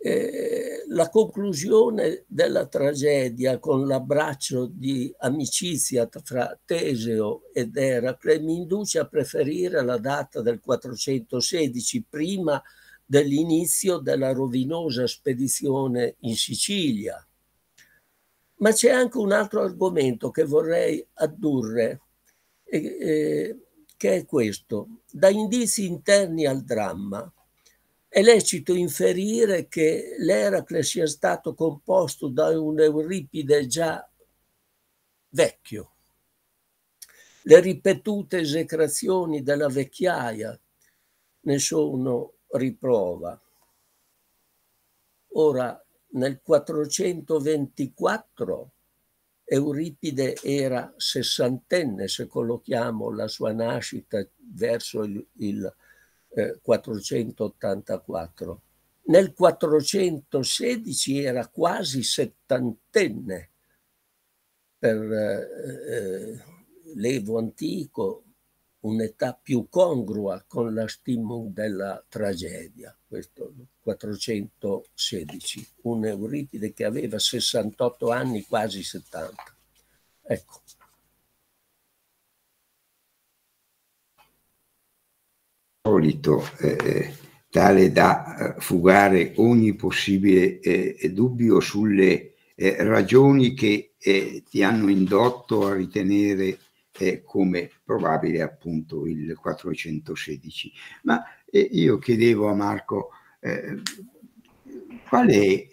eh, la conclusione della tragedia con l'abbraccio di amicizia tra Teseo ed Eracle mi induce a preferire la data del 416 prima dell'inizio della rovinosa spedizione in Sicilia. Ma c'è anche un altro argomento che vorrei addurre, eh, che è questo. Da indizi interni al dramma, è lecito inferire che l'Eracle sia stato composto da un Euripide già vecchio. Le ripetute esecrazioni della vecchiaia ne sono riprova. Ora, nel 424 Euripide era sessantenne, se collochiamo la sua nascita verso il, il 484. Eh, Nel 416 era quasi settantenne per eh, eh, l'Evo antico, un'età più congrua con la stimum della tragedia, questo 416, un Euripide che aveva 68 anni, quasi 70. Ecco, solito eh, tale da eh, fugare ogni possibile eh, dubbio sulle eh, ragioni che eh, ti hanno indotto a ritenere eh, come probabile appunto il 416. Ma io chiedevo a Marco qual è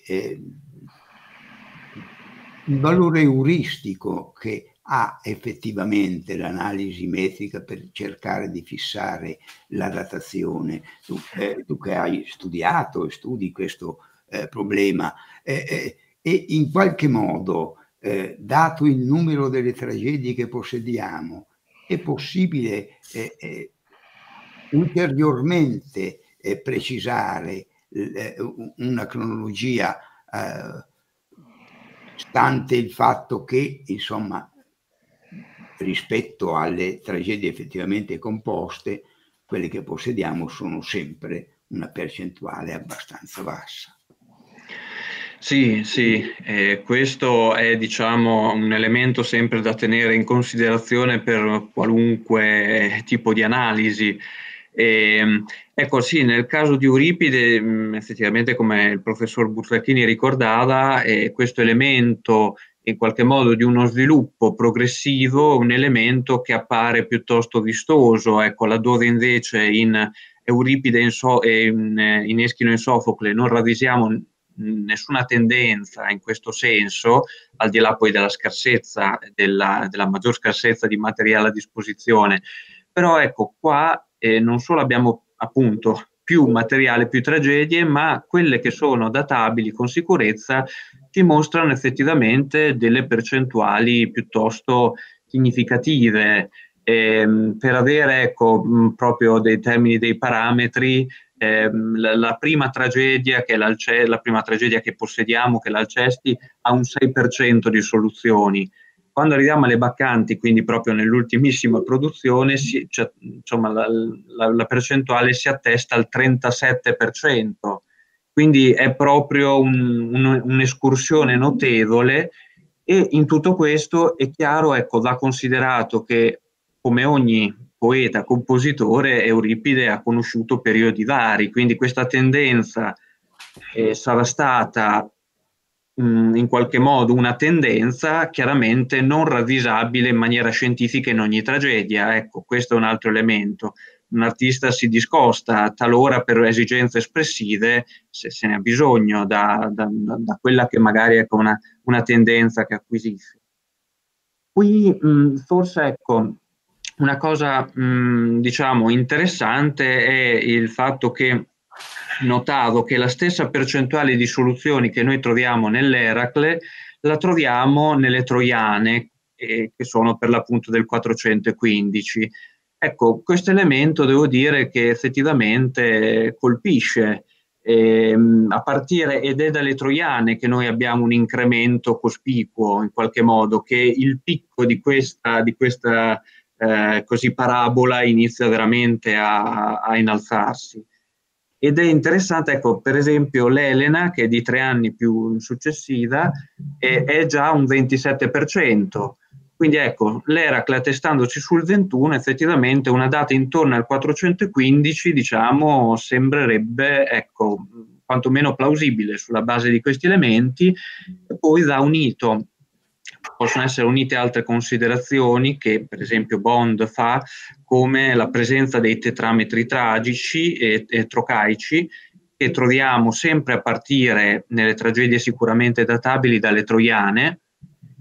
il valore euristico che ha effettivamente l'analisi metrica per cercare di fissare la datazione. Tu, eh, tu che hai studiato e studi questo eh, problema eh, eh e in qualche modo, eh, dato il numero delle tragedie che possediamo è possibile eh, ulteriormente precisare una cronologia stante il fatto che, insomma, rispetto alle tragedie effettivamente composte, quelle che possediamo sono sempre una percentuale abbastanza bassa. Sì, sì, eh, questo è diciamo un elemento sempre da tenere in considerazione per qualunque tipo di analisi. E, ecco, sì, nel caso di Euripide, effettivamente, come il professor Butrachini ricordava, eh, questo elemento in qualche modo di uno sviluppo progressivo, un elemento che appare piuttosto vistoso, ecco, laddove invece in Euripide in so- e in, in Eschilo in Sofocle non ravvisiamo nessuna tendenza in questo senso, al di là poi della scarsezza, della, della maggior scarsezza di materiale a disposizione. Però ecco, qua eh, non solo abbiamo appunto più materiale, più tragedie, ma quelle che sono databili con sicurezza ci mostrano effettivamente delle percentuali piuttosto significative. Eh, per avere ecco, proprio dei termini, dei parametri, ehm, la, la, prima tragedia che la prima tragedia che possediamo, che è l'Alcesti, ha un 6% di soluzioni. Quando arriviamo alle baccanti, quindi proprio nell'ultimissima produzione, si, cioè, insomma, la, la, la, percentuale si attesta al 37%. Quindi è proprio un, un, un'escursione notevole e in tutto questo è chiaro, ecco, va considerato che come ogni poeta, compositore, Euripide ha conosciuto periodi vari, quindi questa tendenza eh, sarà stata mh, mm, in qualche modo una tendenza chiaramente non ravvisabile in maniera scientifica in ogni tragedia. Ecco, questo è un altro elemento. Un artista si discosta talora per esigenze espressive, se se ne ha bisogno, da, da, da quella che magari è una, una tendenza che acquisisce. Qui mh, forse ecco, una cosa mh, diciamo interessante è il fatto che notavo che la stessa percentuale di soluzioni che noi troviamo nell'Eracle la troviamo nelle troiane, eh, che sono per l'appunto del 415. Ecco, questo elemento devo dire che effettivamente colpisce, eh, a partire ed è dalle troiane che noi abbiamo un incremento cospicuo in qualche modo, che il picco di questa, di questa eh, così parabola inizia veramente a, a, innalzarsi. Ed è interessante, ecco, per esempio l'Elena, che è di tre anni più successiva, è, è già un 27%. Quindi ecco, l'Eracle attestandoci sul 21, effettivamente una data intorno al 415, diciamo, sembrerebbe, ecco, quantomeno plausibile sulla base di questi elementi, poi va unito possono essere unite altre considerazioni che per esempio Bond fa come la presenza dei tetrametri tragici e, e trocaici che troviamo sempre a partire nelle tragedie sicuramente databili dalle troiane,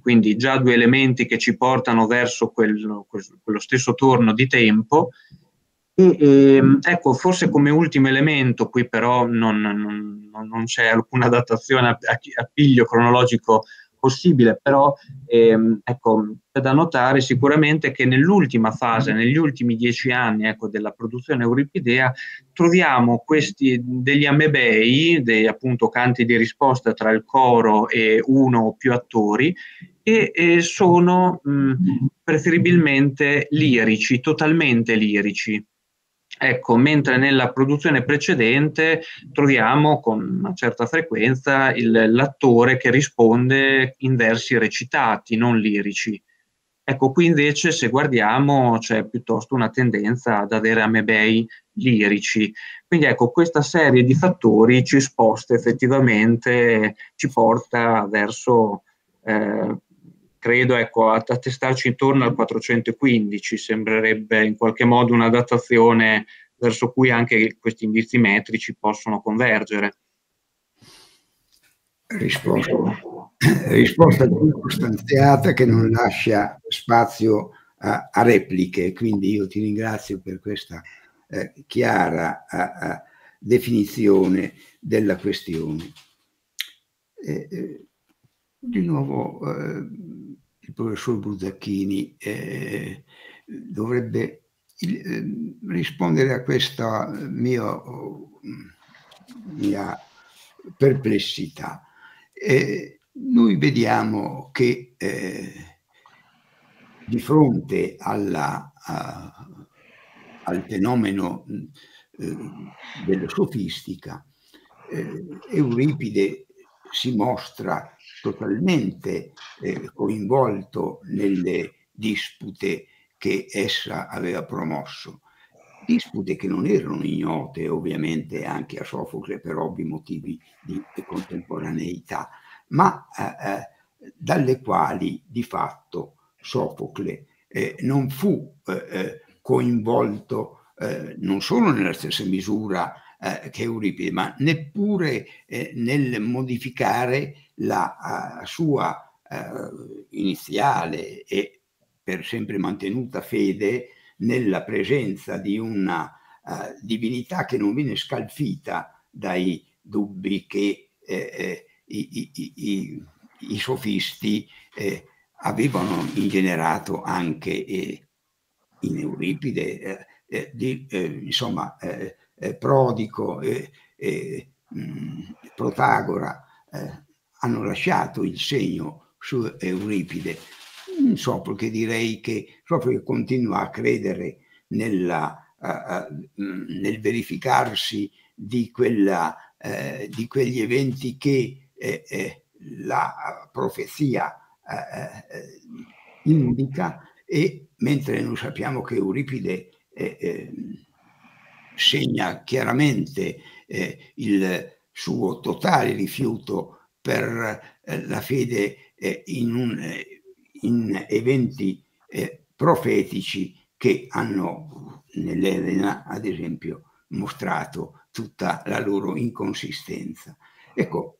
quindi già due elementi che ci portano verso quello, quello stesso torno di tempo. E, e, ehm, ecco, forse come ultimo elemento, qui però non, non, non c'è alcuna datazione a, a piglio cronologico possibile, però ehm, ecco, c'è da notare sicuramente che nell'ultima fase, negli ultimi dieci anni ecco, della produzione euripidea, troviamo questi degli amebei, dei appunto canti di risposta tra il coro e uno o più attori, e, e sono mh, preferibilmente lirici, totalmente lirici. Ecco, mentre nella produzione precedente troviamo con una certa frequenza il, l'attore che risponde in versi recitati, non lirici. Ecco, qui invece se guardiamo c'è piuttosto una tendenza ad avere amebei lirici. Quindi ecco, questa serie di fattori ci sposta effettivamente, ci porta verso eh, credo ecco, a, a testarci intorno al 415 sembrerebbe in qualche modo una datazione verso cui anche questi indizi metrici possono convergere. Risposta, risposta circostanziata che non lascia spazio a, a, repliche, quindi io ti ringrazio per questa eh, chiara a, a definizione della questione. Eh, eh, di nuovo eh, il professor Buzzacchini eh, dovrebbe eh, rispondere a questa mia, mia perplessità. Eh, noi vediamo che eh, di fronte alla, a, al fenomeno eh, della sofistica, eh, Euripide si mostra totalmente eh, coinvolto nelle dispute che essa aveva promosso. Dispute che non erano ignote ovviamente anche a Sofocle per ovvi motivi di contemporaneità, ma eh, eh, dalle quali di fatto Sofocle eh, non fu eh, eh, coinvolto non solo nella stessa misura che Euripide, ma neppure nel modificare la sua iniziale e per sempre mantenuta fede nella presenza di una uh, divinità che non viene scalfita dai dubbi che eh, eh, i, i, i, i, sofisti eh, avevano ingenerato anche eh, in Euripide, eh, eh, di, insomma, Prodico e mm, Protagora hanno lasciato il segno su Euripide. Non so perché direi che proprio continua a credere nella, uh, uh, nel verificarsi di, quella, uh, di quegli eventi che eh, eh, la profezia indica e mentre noi sappiamo che Euripide segna chiaramente il suo totale rifiuto per la fede in, un, in eventi profetici che hanno nell'Elena, ad esempio, mostrato tutta la loro inconsistenza. Ecco,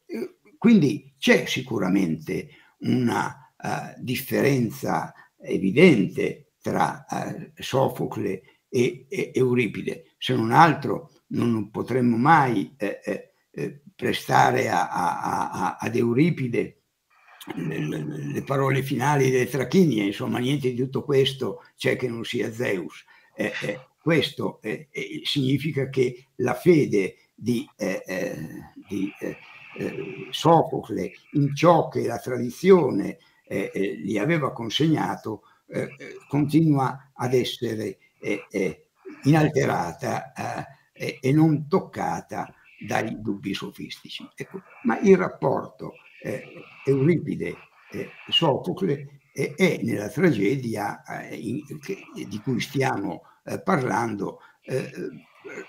quindi c'è sicuramente una uh, differenza evidente tra uh, Sofocle e, e, Euripide. Se non altro non potremmo mai eh, eh, eh prestare a, a, a, ad Euripide le, le, parole finali delle Trachinie, insomma niente di tutto questo c'è che non sia Zeus. Eh, eh, questo significa che la fede di, di eh, Sofocle in ciò che la tradizione eh, eh, gli aveva consegnato eh, eh, continua ad essere eh, inalterata e non toccata dai dubbi sofistici. Ecco, ma il rapporto Euripide-Sofocle è nella tragedia in, che, di cui stiamo parlando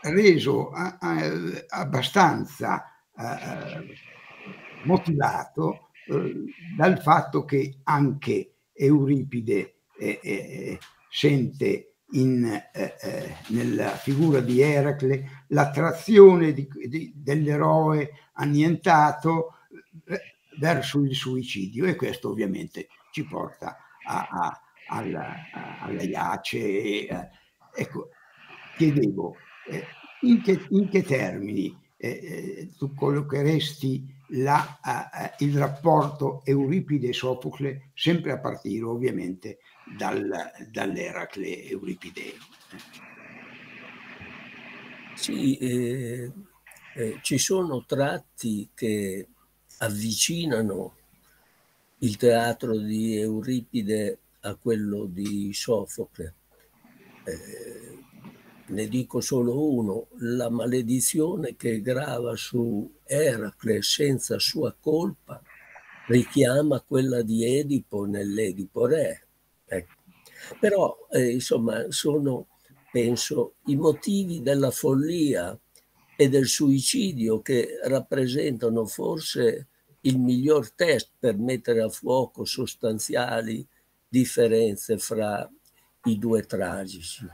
reso a, a, abbastanza eh, motivato eh, dal fatto che anche Euripide eh, eh sente in, eh, eh, nella figura di Eracle l'attrazione di, di, dell'eroe annientato verso il suicidio e questo ovviamente ci porta a, a, alla, alla Iace. ecco, chiedevo in che, in che termini eh, tu collocheresti la, il rapporto Euripide-Sofocle sempre a partire ovviamente dal, dall'Eracle euripideo. Sì, eh, eh, ci sono tratti che avvicinano il teatro di Euripide a quello di Sofocle. Eh, ne dico solo uno, la maledizione che grava su Eracle senza sua colpa richiama quella di Edipo nell'Edipo Re. Però, eh, insomma, sono, penso, i motivi della follia e del suicidio che rappresentano forse il miglior test per mettere a fuoco sostanziali differenze fra i due tragici.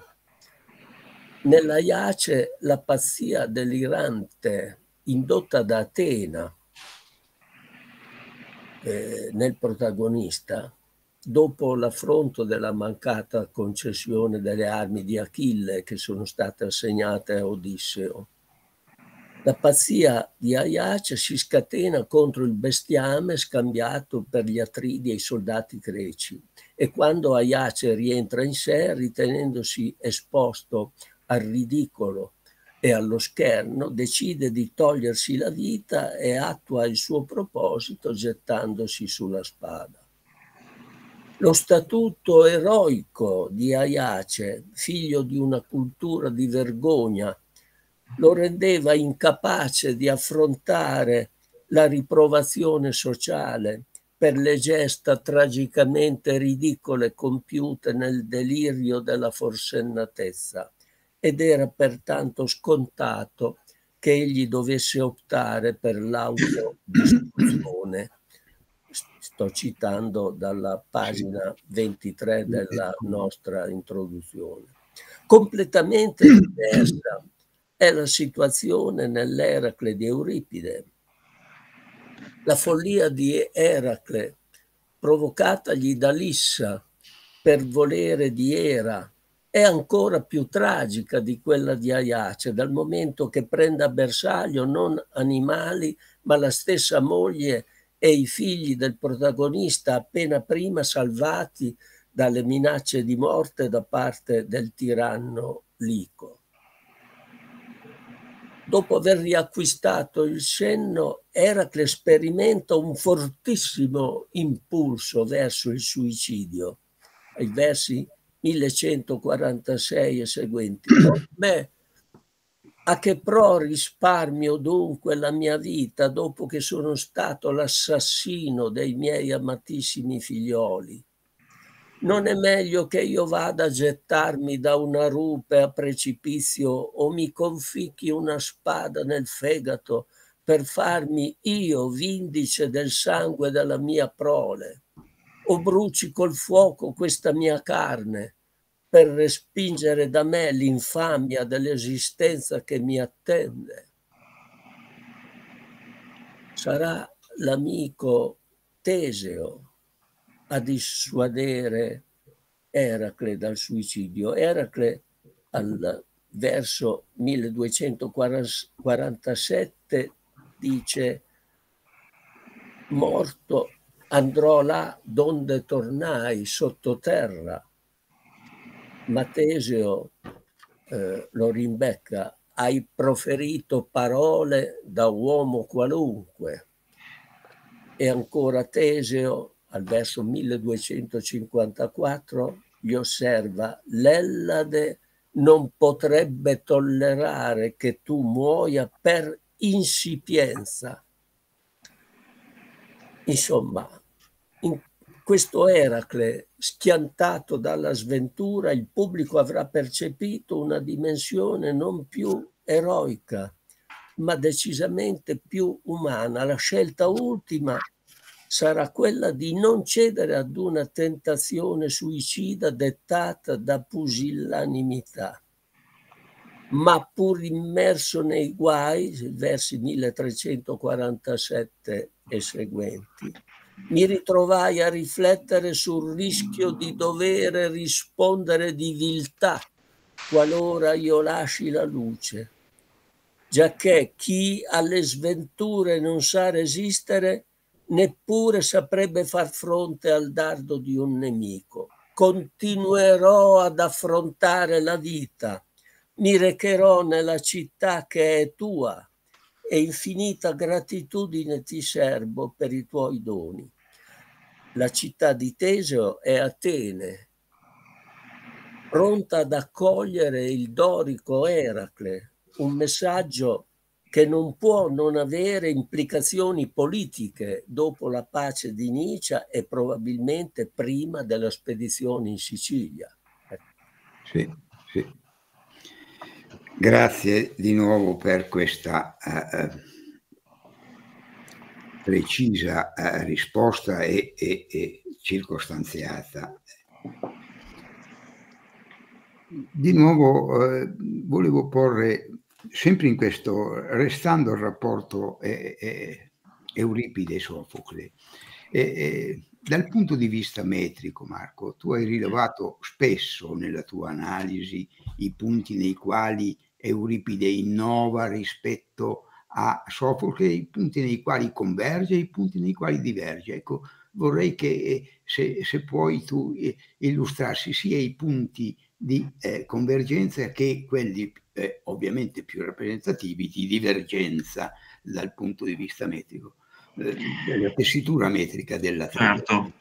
Nella Iace la pazzia delirante indotta da Atena eh, nel protagonista, dopo l'affronto della mancata concessione delle armi di Achille che sono state assegnate a Odisseo, La pazzia di Aiace si scatena contro il bestiame scambiato per gli atridi e i soldati greci e quando Aiace rientra in sé, ritenendosi esposto al ridicolo e allo scherno, decide di togliersi la vita e attua il suo proposito gettandosi sulla spada. Lo statuto eroico di Aiace, figlio di una cultura di vergogna lo rendeva incapace di affrontare la riprovazione sociale per le gesta tragicamente ridicole compiute nel delirio della forsennatezza ed era pertanto scontato che egli dovesse optare per l'autodistruzione. Sto citando dalla pagina 23 della nostra introduzione. Completamente diversa è la situazione nell'Eracle di Euripide. La follia di Eracle, provocatagli da Lissa per volere di Era, è ancora più tragica di quella di Aiace, dal momento che prende a bersaglio non animali, ma la stessa moglie e i figli del protagonista appena prima salvati dalle minacce di morte da parte del tiranno Lico. Dopo aver riacquistato il senno, Eracle sperimenta un fortissimo impulso verso il suicidio. Ai versi 1146 e seguenti. Beh, a che pro risparmio dunque la mia vita dopo che sono stato l'assassino dei miei amatissimi figlioli? Non è meglio che io vada a gettarmi da una rupe a precipizio o mi conficchi una spada nel fegato per farmi io vindice del sangue della mia prole, o bruci col fuoco questa mia carne per respingere da me l'infamia dell'esistenza che mi attende. Sarà l'amico Teseo a dissuadere Eracle dal suicidio. Eracle al verso 1247 dice morto andrò là donde tornai sottoterra. Mateseo eh, lo rimbecca, hai proferito parole da uomo qualunque. E ancora Teseo al verso 1254 gli osserva, l'Ellade non potrebbe tollerare che tu muoia per insipienza. Insomma, in questo Eracle schiantato dalla sventura, il pubblico avrà percepito una dimensione non più eroica, ma decisamente più umana. La scelta ultima sarà quella di non cedere ad una tentazione suicida dettata da pusillanimità, ma pur immerso nei guai, versi 1347 e seguenti, mi ritrovai a riflettere sul rischio di dover rispondere di viltà qualora io lasci la luce, giacché chi alle sventure non sa resistere neppure saprebbe far fronte al dardo di un nemico. Continuerò ad affrontare la vita, mi recherò nella città che è tua e infinita gratitudine ti serbo per i tuoi doni. La città di Teseo è Atene, pronta ad accogliere il dorico Eracle, un messaggio che non può non avere implicazioni politiche dopo la pace di Nicea e probabilmente prima della spedizione in Sicilia. Sì, sì. Grazie di nuovo per questa uh, precisa uh, risposta e, e, e circostanziata. Di nuovo uh, volevo porre sempre in questo, restando il rapporto eh, eh, Euripide e eh, dal punto di vista metrico, Marco, tu hai rilevato spesso nella tua analisi i punti nei quali Euripide innova rispetto a Sofocle i punti nei quali converge e i punti nei quali diverge. Ecco, vorrei che eh, se, se puoi tu eh, illustrassi sia i punti di eh, convergenza che quelli eh, ovviamente più rappresentativi di divergenza dal punto di vista metrico, della tessitura metrica della certo.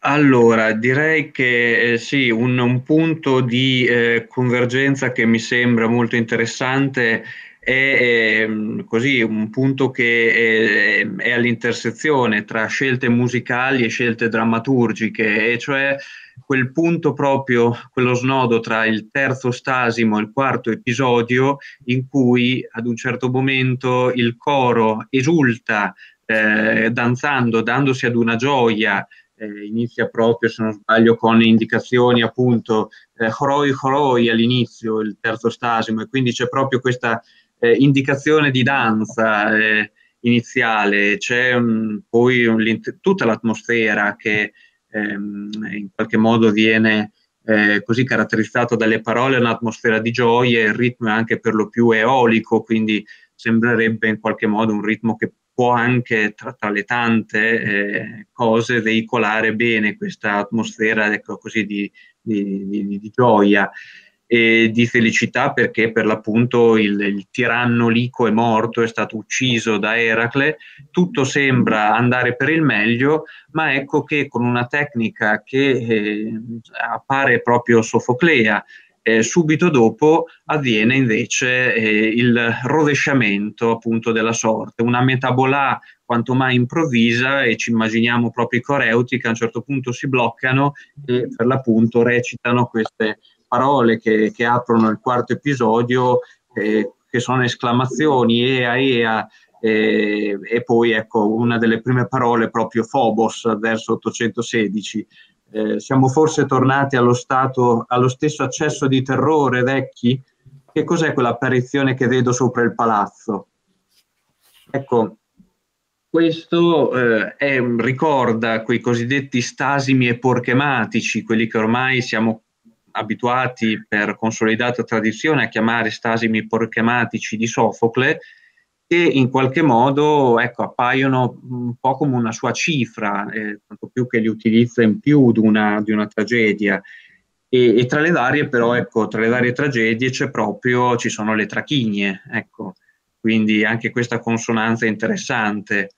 Allora, direi che eh, sì, un, un, punto di eh, convergenza che mi sembra molto interessante è, è così, un punto che è, è, all'intersezione tra scelte musicali e scelte drammaturgiche, e cioè quel punto proprio, quello snodo tra il terzo stasimo e il quarto episodio in cui ad un certo momento il coro esulta eh, danzando, dandosi ad una gioia eh, inizia proprio, se non sbaglio, con indicazioni appunto eh, horoi horoi all'inizio, il terzo stasimo, e quindi c'è proprio questa eh, indicazione di danza eh, iniziale, c'è un, poi un, tutta l'atmosfera che ehm, in qualche modo viene eh, così caratterizzato dalle parole, un'atmosfera di gioia, il ritmo è anche per lo più eolico, quindi sembrerebbe in qualche modo un ritmo che può anche tra, tra le tante eh, cose veicolare bene questa atmosfera ecco, così di, di, di, di, gioia e di felicità perché per l'appunto il, il, tiranno Lico è morto, è stato ucciso da Eracle, tutto sembra andare per il meglio, ma ecco che con una tecnica che eh, appare proprio sofoclea, eh, subito dopo avviene invece eh, il rovesciamento appunto della sorte, una metabolà quanto mai improvvisa e ci immaginiamo proprio i coreuti che a un certo punto si bloccano e per l'appunto recitano queste parole che, che aprono il quarto episodio eh, che sono esclamazioni ea ea e poi ecco una delle prime parole proprio Phobos verso 816 eh, siamo forse tornati allo, stato, allo stesso accesso di terrore vecchi? Che cos'è quell'apparizione che vedo sopra il palazzo? Ecco, questo eh, è, ricorda quei cosiddetti stasimi eporchematici, quelli che ormai siamo abituati per consolidata tradizione a chiamare stasimi porchematici di Sofocle, che in qualche modo ecco, appaiono un po' come una sua cifra, eh, tanto più che li utilizza in più di una, di una tragedia. E, e, tra le varie, però, ecco, tra le varie tragedie c'è proprio, ci sono le trachigne, ecco, quindi anche questa consonanza è interessante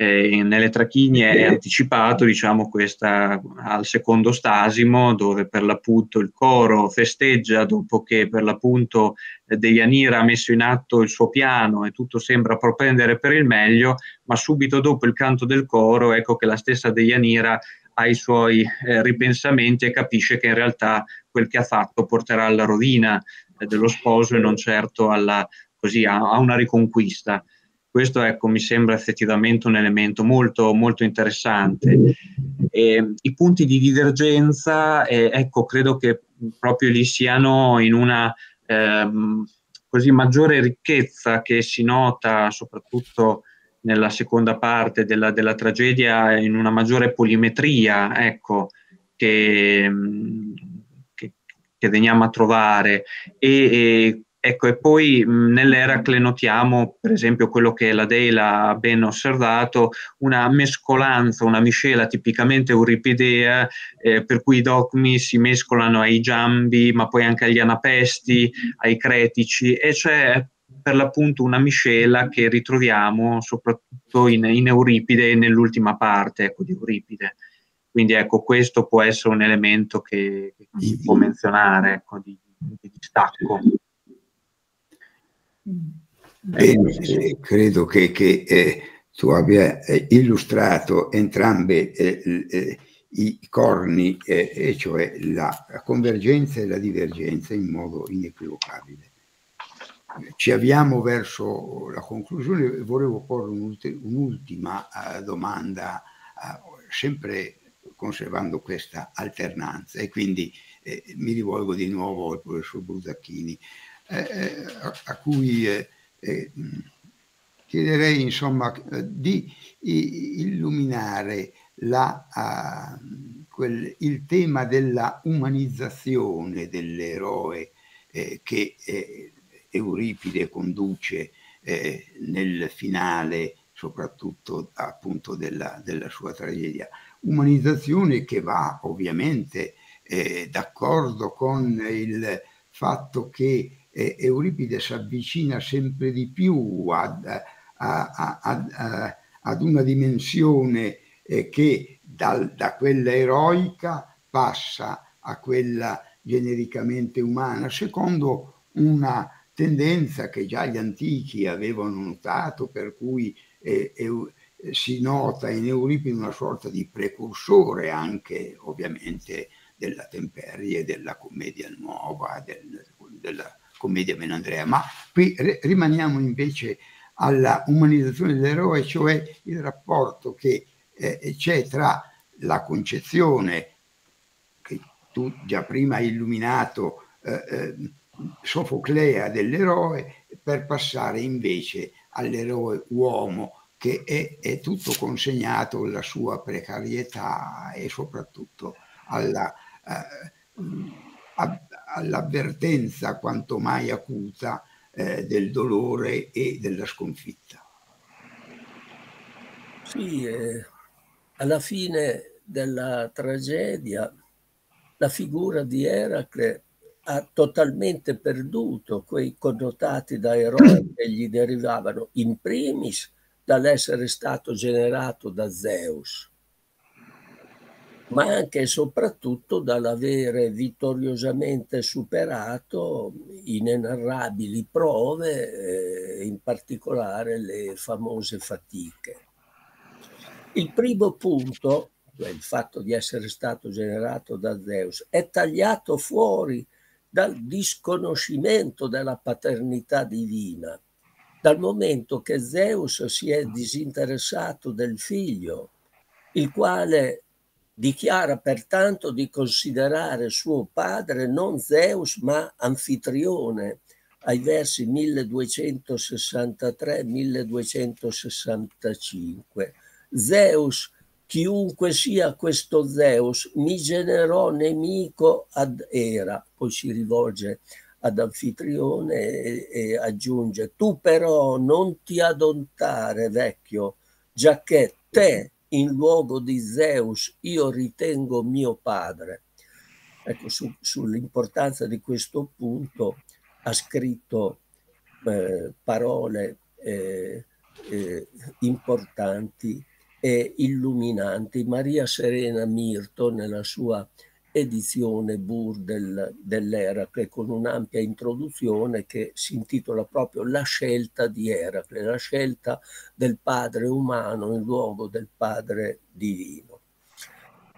eh, nelle trachigne è anticipato diciamo, questa, al secondo stasimo dove per l'appunto il coro festeggia dopo che per l'appunto eh, Deianira ha messo in atto il suo piano e tutto sembra propendere per il meglio, ma subito dopo il canto del coro ecco che la stessa Deianira ha i suoi eh, ripensamenti e capisce che in realtà quel che ha fatto porterà alla rovina eh, dello sposo e non certo alla, così, a, a una riconquista. Questo ecco, mi sembra effettivamente un elemento molto, molto interessante. E, I punti di divergenza, eh, ecco, credo che proprio lì siano in una ehm, così maggiore ricchezza che si nota soprattutto nella seconda parte della, della tragedia, in una maggiore polimetria, ecco, che, che, che veniamo a trovare. E, e Ecco, e poi nell'Eracle notiamo, per esempio, quello che la Deila ha ben osservato, una mescolanza, una miscela tipicamente euripidea, eh, per cui i dogmi si mescolano ai giambi, ma poi anche agli anapesti, ai cretici, e c'è per l'appunto una miscela che ritroviamo soprattutto in, in Euripide nell'ultima parte ecco, di Euripide. Quindi ecco, questo può essere un elemento che, che si può menzionare ecco, di, di distacco. Bene, eh, credo che, che eh, tu abbia eh, illustrato entrambe eh, eh, i corni, eh, e cioè la, convergenza e la divergenza in modo inequivocabile. Ci avviamo verso la conclusione, volevo porre un'ultima domanda, sempre conservando questa alternanza e quindi mi rivolgo di nuovo al professor Bruzacchini. Eh, eh, a, cui eh, chiederei insomma di illuminare la, uh, quel, il tema della umanizzazione dell'eroe eh, che eh, Euripide conduce eh, nel finale soprattutto appunto della, della, sua tragedia. Umanizzazione che va ovviamente eh, d'accordo con il fatto che eh, Euripide si avvicina sempre di più ad, a, a, a, ad una dimensione eh, che dal, da quella eroica passa a quella genericamente umana, secondo una tendenza che già gli antichi avevano notato, per cui eh, eh, si nota in Euripide una sorta di precursore anche ovviamente della temperie, della commedia nuova, del, della commedia Menandrea. Ma qui rimaniamo invece alla umanizzazione dell'eroe, cioè il rapporto che eh, c'è tra la concezione che tu già prima hai illuminato eh, eh, sofoclea dell'eroe per passare invece all'eroe uomo che è, è tutto consegnato alla sua precarietà e soprattutto alla, eh, a, all'avvertenza quanto mai acuta eh, del dolore e della sconfitta. Sì, eh, alla fine della tragedia la figura di Eracle ha totalmente perduto quei connotati da eroe che gli derivavano in primis dall'essere stato generato da Zeus, ma anche e soprattutto dall'avere vittoriosamente superato inenarrabili prove, eh, in particolare le famose fatiche. Il primo punto, cioè il fatto di essere stato generato da Zeus, è tagliato fuori dal disconoscimento della paternità divina, dal momento che Zeus si è disinteressato del figlio, il quale dichiara pertanto di considerare suo padre non Zeus ma Anfitrione ai versi 1263-1265. Zeus chiunque sia questo Zeus, mi generò nemico ad Era. Poi si rivolge ad Anfitrione e, e aggiunge, tu però non ti adontare, vecchio, giacché te in luogo di Zeus io ritengo mio padre. Ecco, su, sull'importanza di questo punto ha scritto eh, parole eh, eh, importanti e illuminanti. Maria Serena Mirto nella sua edizione Bur del, dell'Eracle con un'ampia introduzione che si intitola proprio La scelta di Eracle, la scelta del padre umano in luogo del padre divino.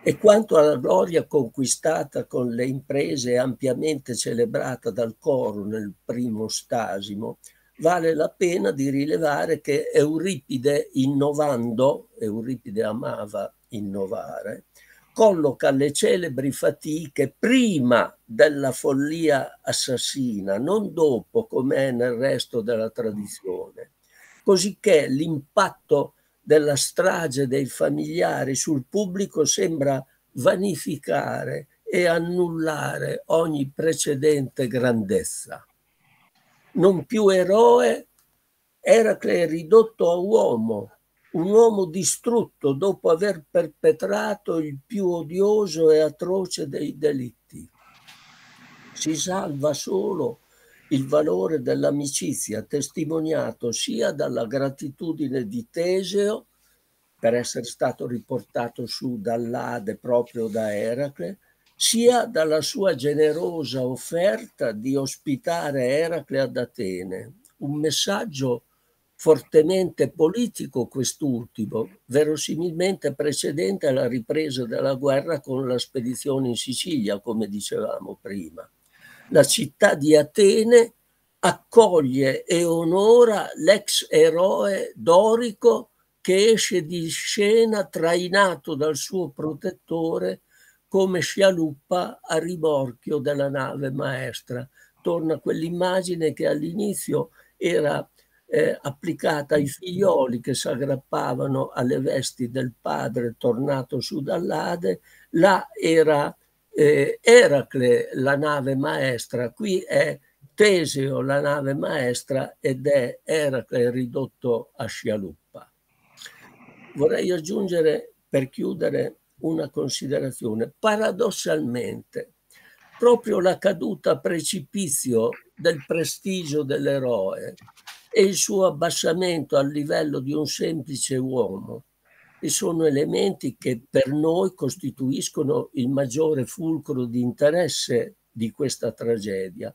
E quanto alla gloria conquistata con le imprese ampiamente celebrata dal coro nel primo stasimo, vale la pena di rilevare che Euripide innovando, Euripide amava innovare, colloca le celebri fatiche prima della follia assassina, non dopo come è nel resto della tradizione, cosicché l'impatto della strage dei familiari sul pubblico sembra vanificare e annullare ogni precedente grandezza. Non più eroe, Eracle è ridotto a uomo, un uomo distrutto dopo aver perpetrato il più odioso e atroce dei delitti. Si salva solo il valore dell'amicizia testimoniato sia dalla gratitudine di Teseo per essere stato riportato su dall'Ade proprio da Eracle, sia dalla sua generosa offerta di ospitare Eracle ad Atene, un messaggio fortemente politico quest'ultimo, verosimilmente precedente alla ripresa della guerra con la spedizione in Sicilia, come dicevamo prima. La città di Atene accoglie e onora l'ex eroe dorico che esce di scena trainato dal suo protettore come scialuppa a rimorchio della nave maestra. Torna quell'immagine che all'inizio era eh, applicata ai figlioli che si aggrappavano alle vesti del padre tornato su dall'Ade, là era eh, Eracle la nave maestra, qui è Teseo la nave maestra ed è Eracle ridotto a scialuppa. Vorrei aggiungere per chiudere una considerazione. Paradossalmente, proprio la caduta a precipizio del prestigio dell'eroe e il suo abbassamento al livello di un semplice uomo e sono elementi che per noi costituiscono il maggiore fulcro di interesse di questa tragedia.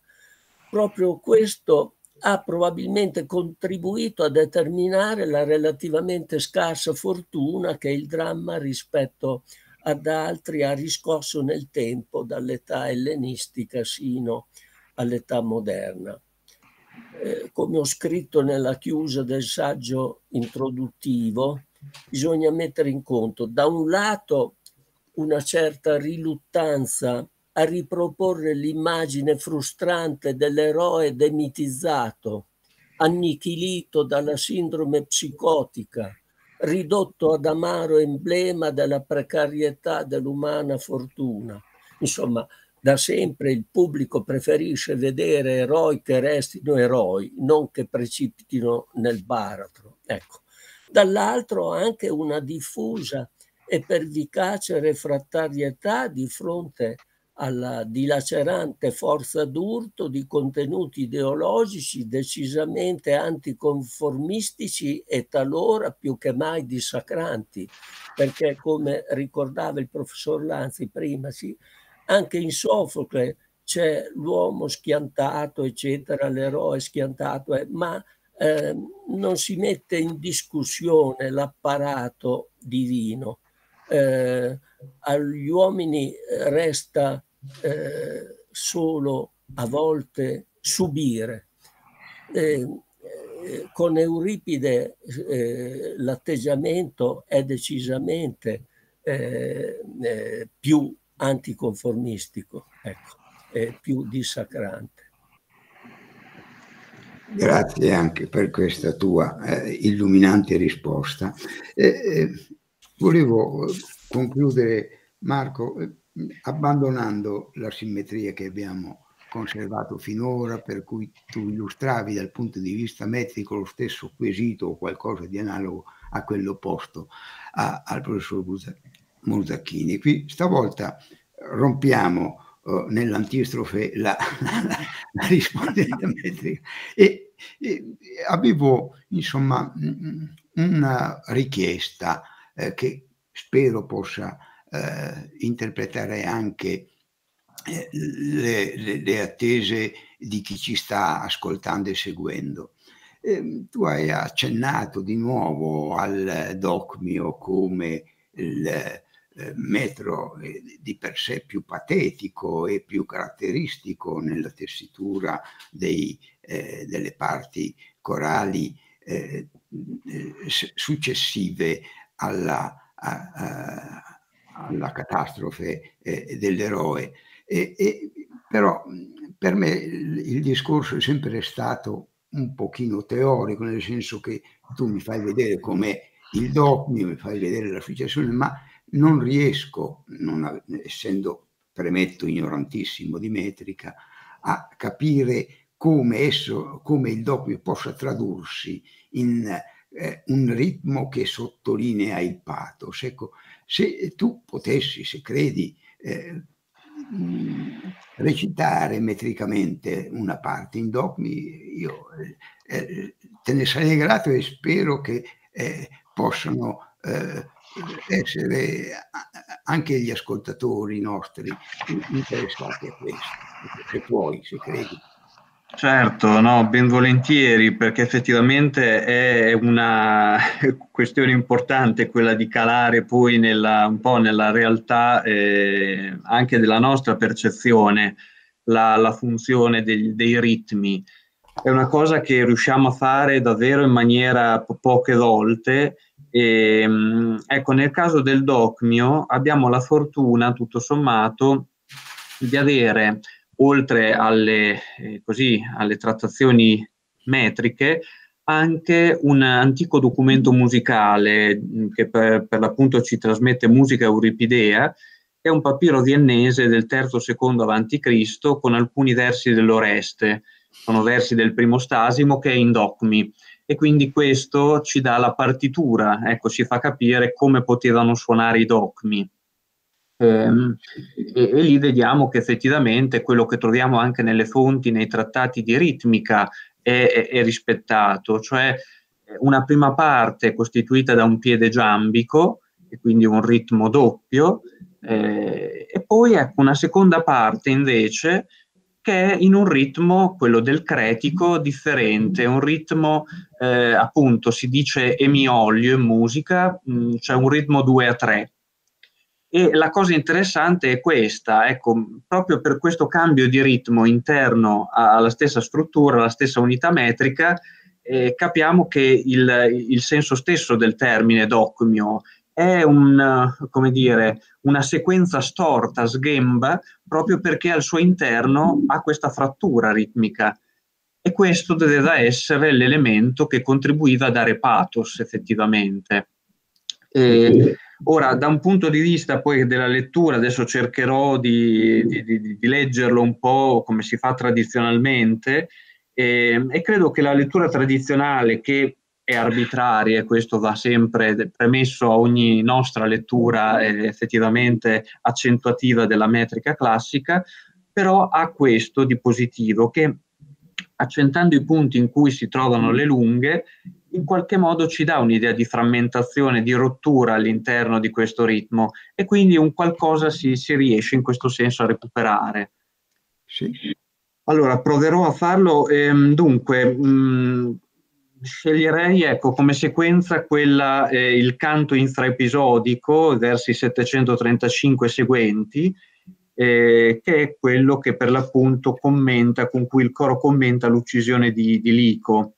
Proprio questo ha probabilmente contribuito a determinare la relativamente scarsa fortuna che il dramma rispetto ad altri ha riscosso nel tempo dall'età ellenistica sino all'età moderna. Eh, come ho scritto nella chiusa del saggio introduttivo, bisogna mettere in conto da un lato una certa riluttanza a riproporre l'immagine frustrante dell'eroe demitizzato, annichilito dalla sindrome psicotica, ridotto ad amaro emblema della precarietà dell'umana fortuna. Insomma, da sempre il pubblico preferisce vedere eroi che restino eroi, non che precipitino nel baratro. Ecco. Dall'altro anche una diffusa e pervicace refrattarietà di fronte alla dilacerante forza d'urto di contenuti ideologici decisamente anticonformistici e talora più che mai dissacranti, perché come ricordava il professor Lanzi prima, sì, anche in Sofocle c'è l'uomo schiantato, eccetera, l'eroe schiantato, eh, ma eh, non si mette in discussione l'apparato divino. Eh, agli uomini resta eh, solo a volte subire. Eh, eh, con Euripide eh, l'atteggiamento è decisamente più anticonformistico, ecco, è più dissacrante. Grazie anche per questa tua eh, illuminante risposta. Eh, eh, volevo concludere, Marco, abbandonando la simmetria che abbiamo conservato finora, per cui tu illustravi dal punto di vista metrico lo stesso quesito o qualcosa di analogo a quello posto a, al professor Musacchini. Qui stavolta rompiamo uh, nell'antistrofe la, la, la rispondenza metrica e, e, avevo insomma una richiesta eh, che spero possa eh, interpretare anche eh, le, le, le, attese di chi ci sta ascoltando e seguendo. Eh, tu hai accennato di nuovo al docmio come il eh, metro eh, di per sé più patetico e più caratteristico nella tessitura dei, eh, delle parti corali eh, successive alla, a, a, alla catastrofe dell'eroe. E, e, però per me il discorso è sempre stato un pochino teorico, nel senso che tu mi fai vedere com'è il doppio, mi fai vedere la successione, ma non riesco, non, essendo premetto ignorantissimo di metrica, a capire come esso, come il doppio possa tradursi in eh, un ritmo che sottolinea il pathos. Ecco, se tu potessi, se credi, eh, recitare metricamente una parte in dogmi, io eh, eh, te ne sarei grato e spero che eh, possano eh, essere anche gli ascoltatori nostri interessati a questo, se puoi, se credi. Certo, no, ben volentieri, perché effettivamente è una questione importante quella di calare poi nella, un po' nella realtà eh, anche della nostra percezione, la, la funzione dei, dei, ritmi. È una cosa che riusciamo a fare davvero in maniera po- poche volte. E, ecco, nel caso del docmio abbiamo la fortuna, tutto sommato, di avere oltre alle, eh, così, alle trattazioni metriche, anche un antico documento musicale che per, per l'appunto ci trasmette musica euripidea, è un papiro viennese del avanti Cristo con alcuni versi dell'Oreste. Sono versi del primo stasimo, che è in docmi e quindi questo ci dà la partitura, ecco, ci fa capire come potevano suonare i docmi. Ehm, e, e, lì vediamo che effettivamente quello che troviamo anche nelle fonti, nei trattati di ritmica, è, è, è rispettato, cioè una prima parte costituita da un piede giambico, e quindi un ritmo doppio, eh, e poi ecco una seconda parte invece che è in un ritmo, quello del cretico, differente, un ritmo eh, appunto si dice emiolio in musica, mh, mm, cioè un ritmo 2 a 3. E la cosa interessante è questa, ecco, proprio per questo cambio di ritmo interno alla stessa struttura, alla stessa unità metrica, eh, capiamo che il, il, senso stesso del termine docmio è un, come dire, una sequenza storta, sghemba, proprio perché al suo interno ha questa frattura ritmica. E questo doveva essere l'elemento che contribuiva a dare pathos effettivamente. E ora, da un punto di vista poi della lettura, adesso cercherò di, di, di, di leggerlo un po' come si fa tradizionalmente, e, e credo che la lettura tradizionale, che e questo va sempre premesso a ogni nostra lettura eh, effettivamente accentuativa della metrica classica, però ha questo di positivo che accentando i punti in cui si trovano le lunghe, in qualche modo ci dà un'idea di frammentazione, di rottura all'interno di questo ritmo e quindi un qualcosa si, si riesce in questo senso a recuperare. Sì. Allora, proverò a farlo. Ehm, dunque, mh, sceglierei ecco, come sequenza quella, eh, il canto infraepisodico, versi 735 seguenti, eh, che è quello che per l'appunto commenta, con cui il coro commenta l'uccisione di, di Lico.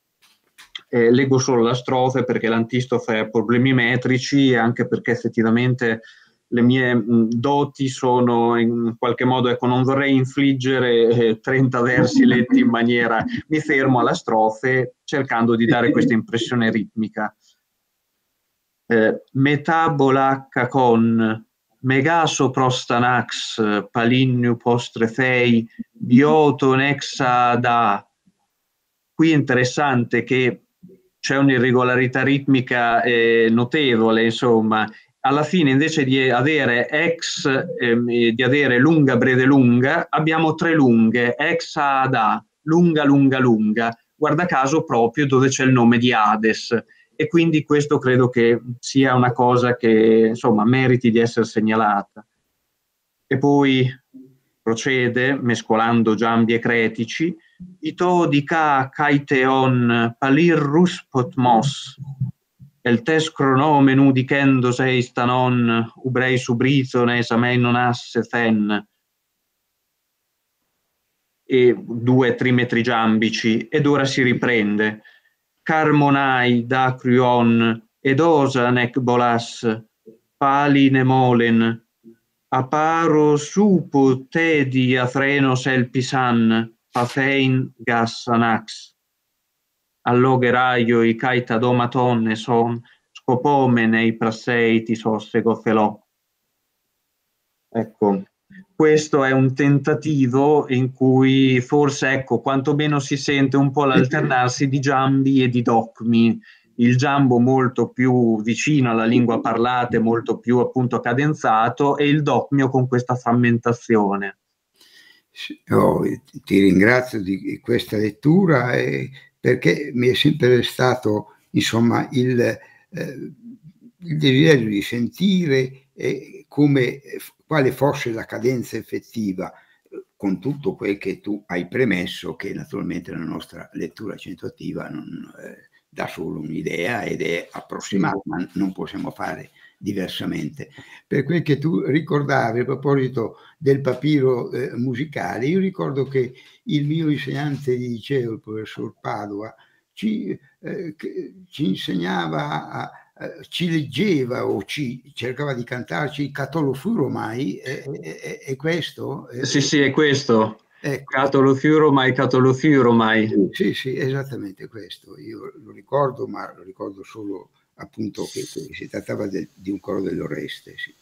Eh, leggo solo la strofe perché l'antistofe ha problemi metrici e anche perché effettivamente le mie doti sono in qualche modo, ecco, non vorrei infliggere eh, 30 versi letti in maniera, mi fermo alla strofe cercando di dare questa impressione ritmica. Eh, metabolacca con megaso prostanax palinnu postrefei bioto nexa da. Qui è interessante che c'è un'irregolarità ritmica eh, notevole, insomma, alla fine invece di avere ex, ehm, di avere lunga, breve, lunga, abbiamo tre lunghe, ex ad A, lunga, lunga, lunga, guarda caso proprio dove c'è il nome di Hades. E quindi questo credo che sia una cosa che insomma meriti di essere segnalata. E poi procede mescolando giambi e cretici, ito di ka kaiteon palirrus potmos, el tes cronomenu dicendo sei stanon ubrei subrizo ne esamen non asse ten e due trimetri giambici ed ora si riprende. Carmonai da crion ed osa nec bolas pali ne molen. Aparo supo tedi a freno selpisan pafein gas anax allogeraio i caita domatonne son scopomene i praseiti sossego felò. Ecco, questo è un tentativo in cui forse, ecco, quantomeno si sente un po' l'alternarsi di giambi e di docmi, il giambo molto più vicino alla lingua parlata, molto più appunto cadenzato, e il docmio con questa frammentazione. Oh, ti ringrazio di questa lettura e perché mi è sempre stato insomma il, eh, il desiderio di sentire eh, come, quale fosse la cadenza effettiva con tutto quel che tu hai premesso che naturalmente la nostra lettura accentuativa non eh, dà solo un'idea ed è approssimata, ma non possiamo fare diversamente. Per quel che tu ricordavi a proposito del papiro eh, musicale, io ricordo che il mio insegnante di liceo, il professor Padua, ci, eh, ci insegnava, a, a, ci leggeva o ci cercava di cantarci Catolo Furomai, è, è, è questo? Sì, sì, è questo. Ecco. Catolo Furomai, Catolo Furomai. Sì, sì, esattamente questo. Io lo ricordo, ma lo ricordo solo appunto che, che si trattava de, di un coro dell'Oreste. Sì.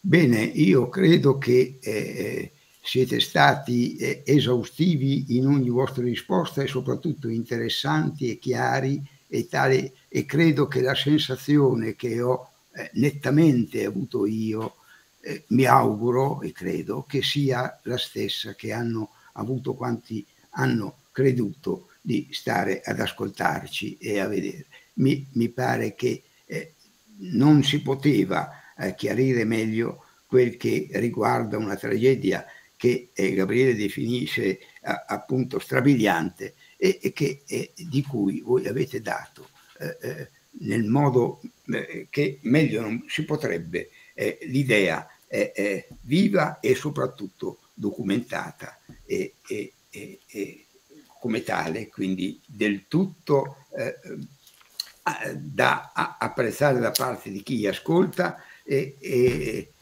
Bene, io credo che eh, siete stati eh, esaustivi in ogni vostra risposta e soprattutto interessanti e chiari e, tale, e credo che la sensazione che ho eh, nettamente avuto io, eh, mi auguro e credo che sia la stessa che hanno avuto quanti hanno creduto di stare ad ascoltarci e a vedere. Mi, mi pare che eh, non si poteva eh, chiarire meglio quel che riguarda una tragedia che eh, Gabriele definisce appunto strabiliante e, e che, di cui voi avete dato eh, eh, nel modo eh, che meglio non si potrebbe l'idea viva e soprattutto documentata e, e, e, come tale, quindi del tutto eh, da apprezzare da parte di chi ascolta e, e,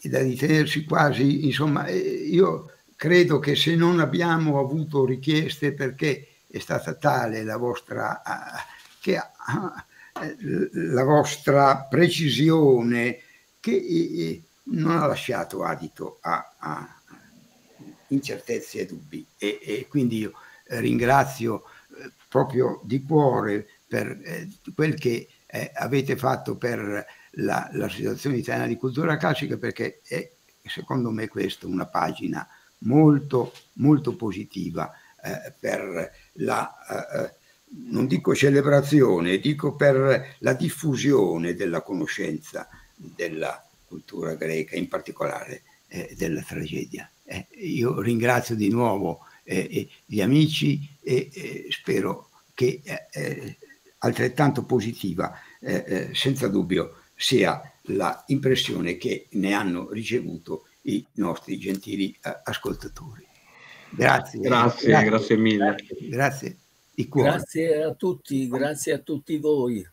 e da ritenersi quasi, insomma, io credo che se non abbiamo avuto richieste perché è stata tale la vostra, che, la vostra precisione che non ha lasciato adito a, a incertezze e dubbi. E, e, quindi io ringrazio eh, proprio di cuore per eh, quel che eh, avete fatto per la, la italiana di cultura classica perché è secondo me questa una pagina molto molto positiva eh, per la eh, eh, non dico celebrazione, dico per la diffusione della conoscenza della cultura greca, in particolare eh, della tragedia. Eh, io ringrazio di nuovo eh, gli amici e spero che altrettanto positiva, senza dubbio, sia la impressione che ne hanno ricevuto i nostri gentili eh, ascoltatori. Grazie. Grazie, grazie, grazie mille. Grazie. Grazie a tutti, grazie a tutti voi.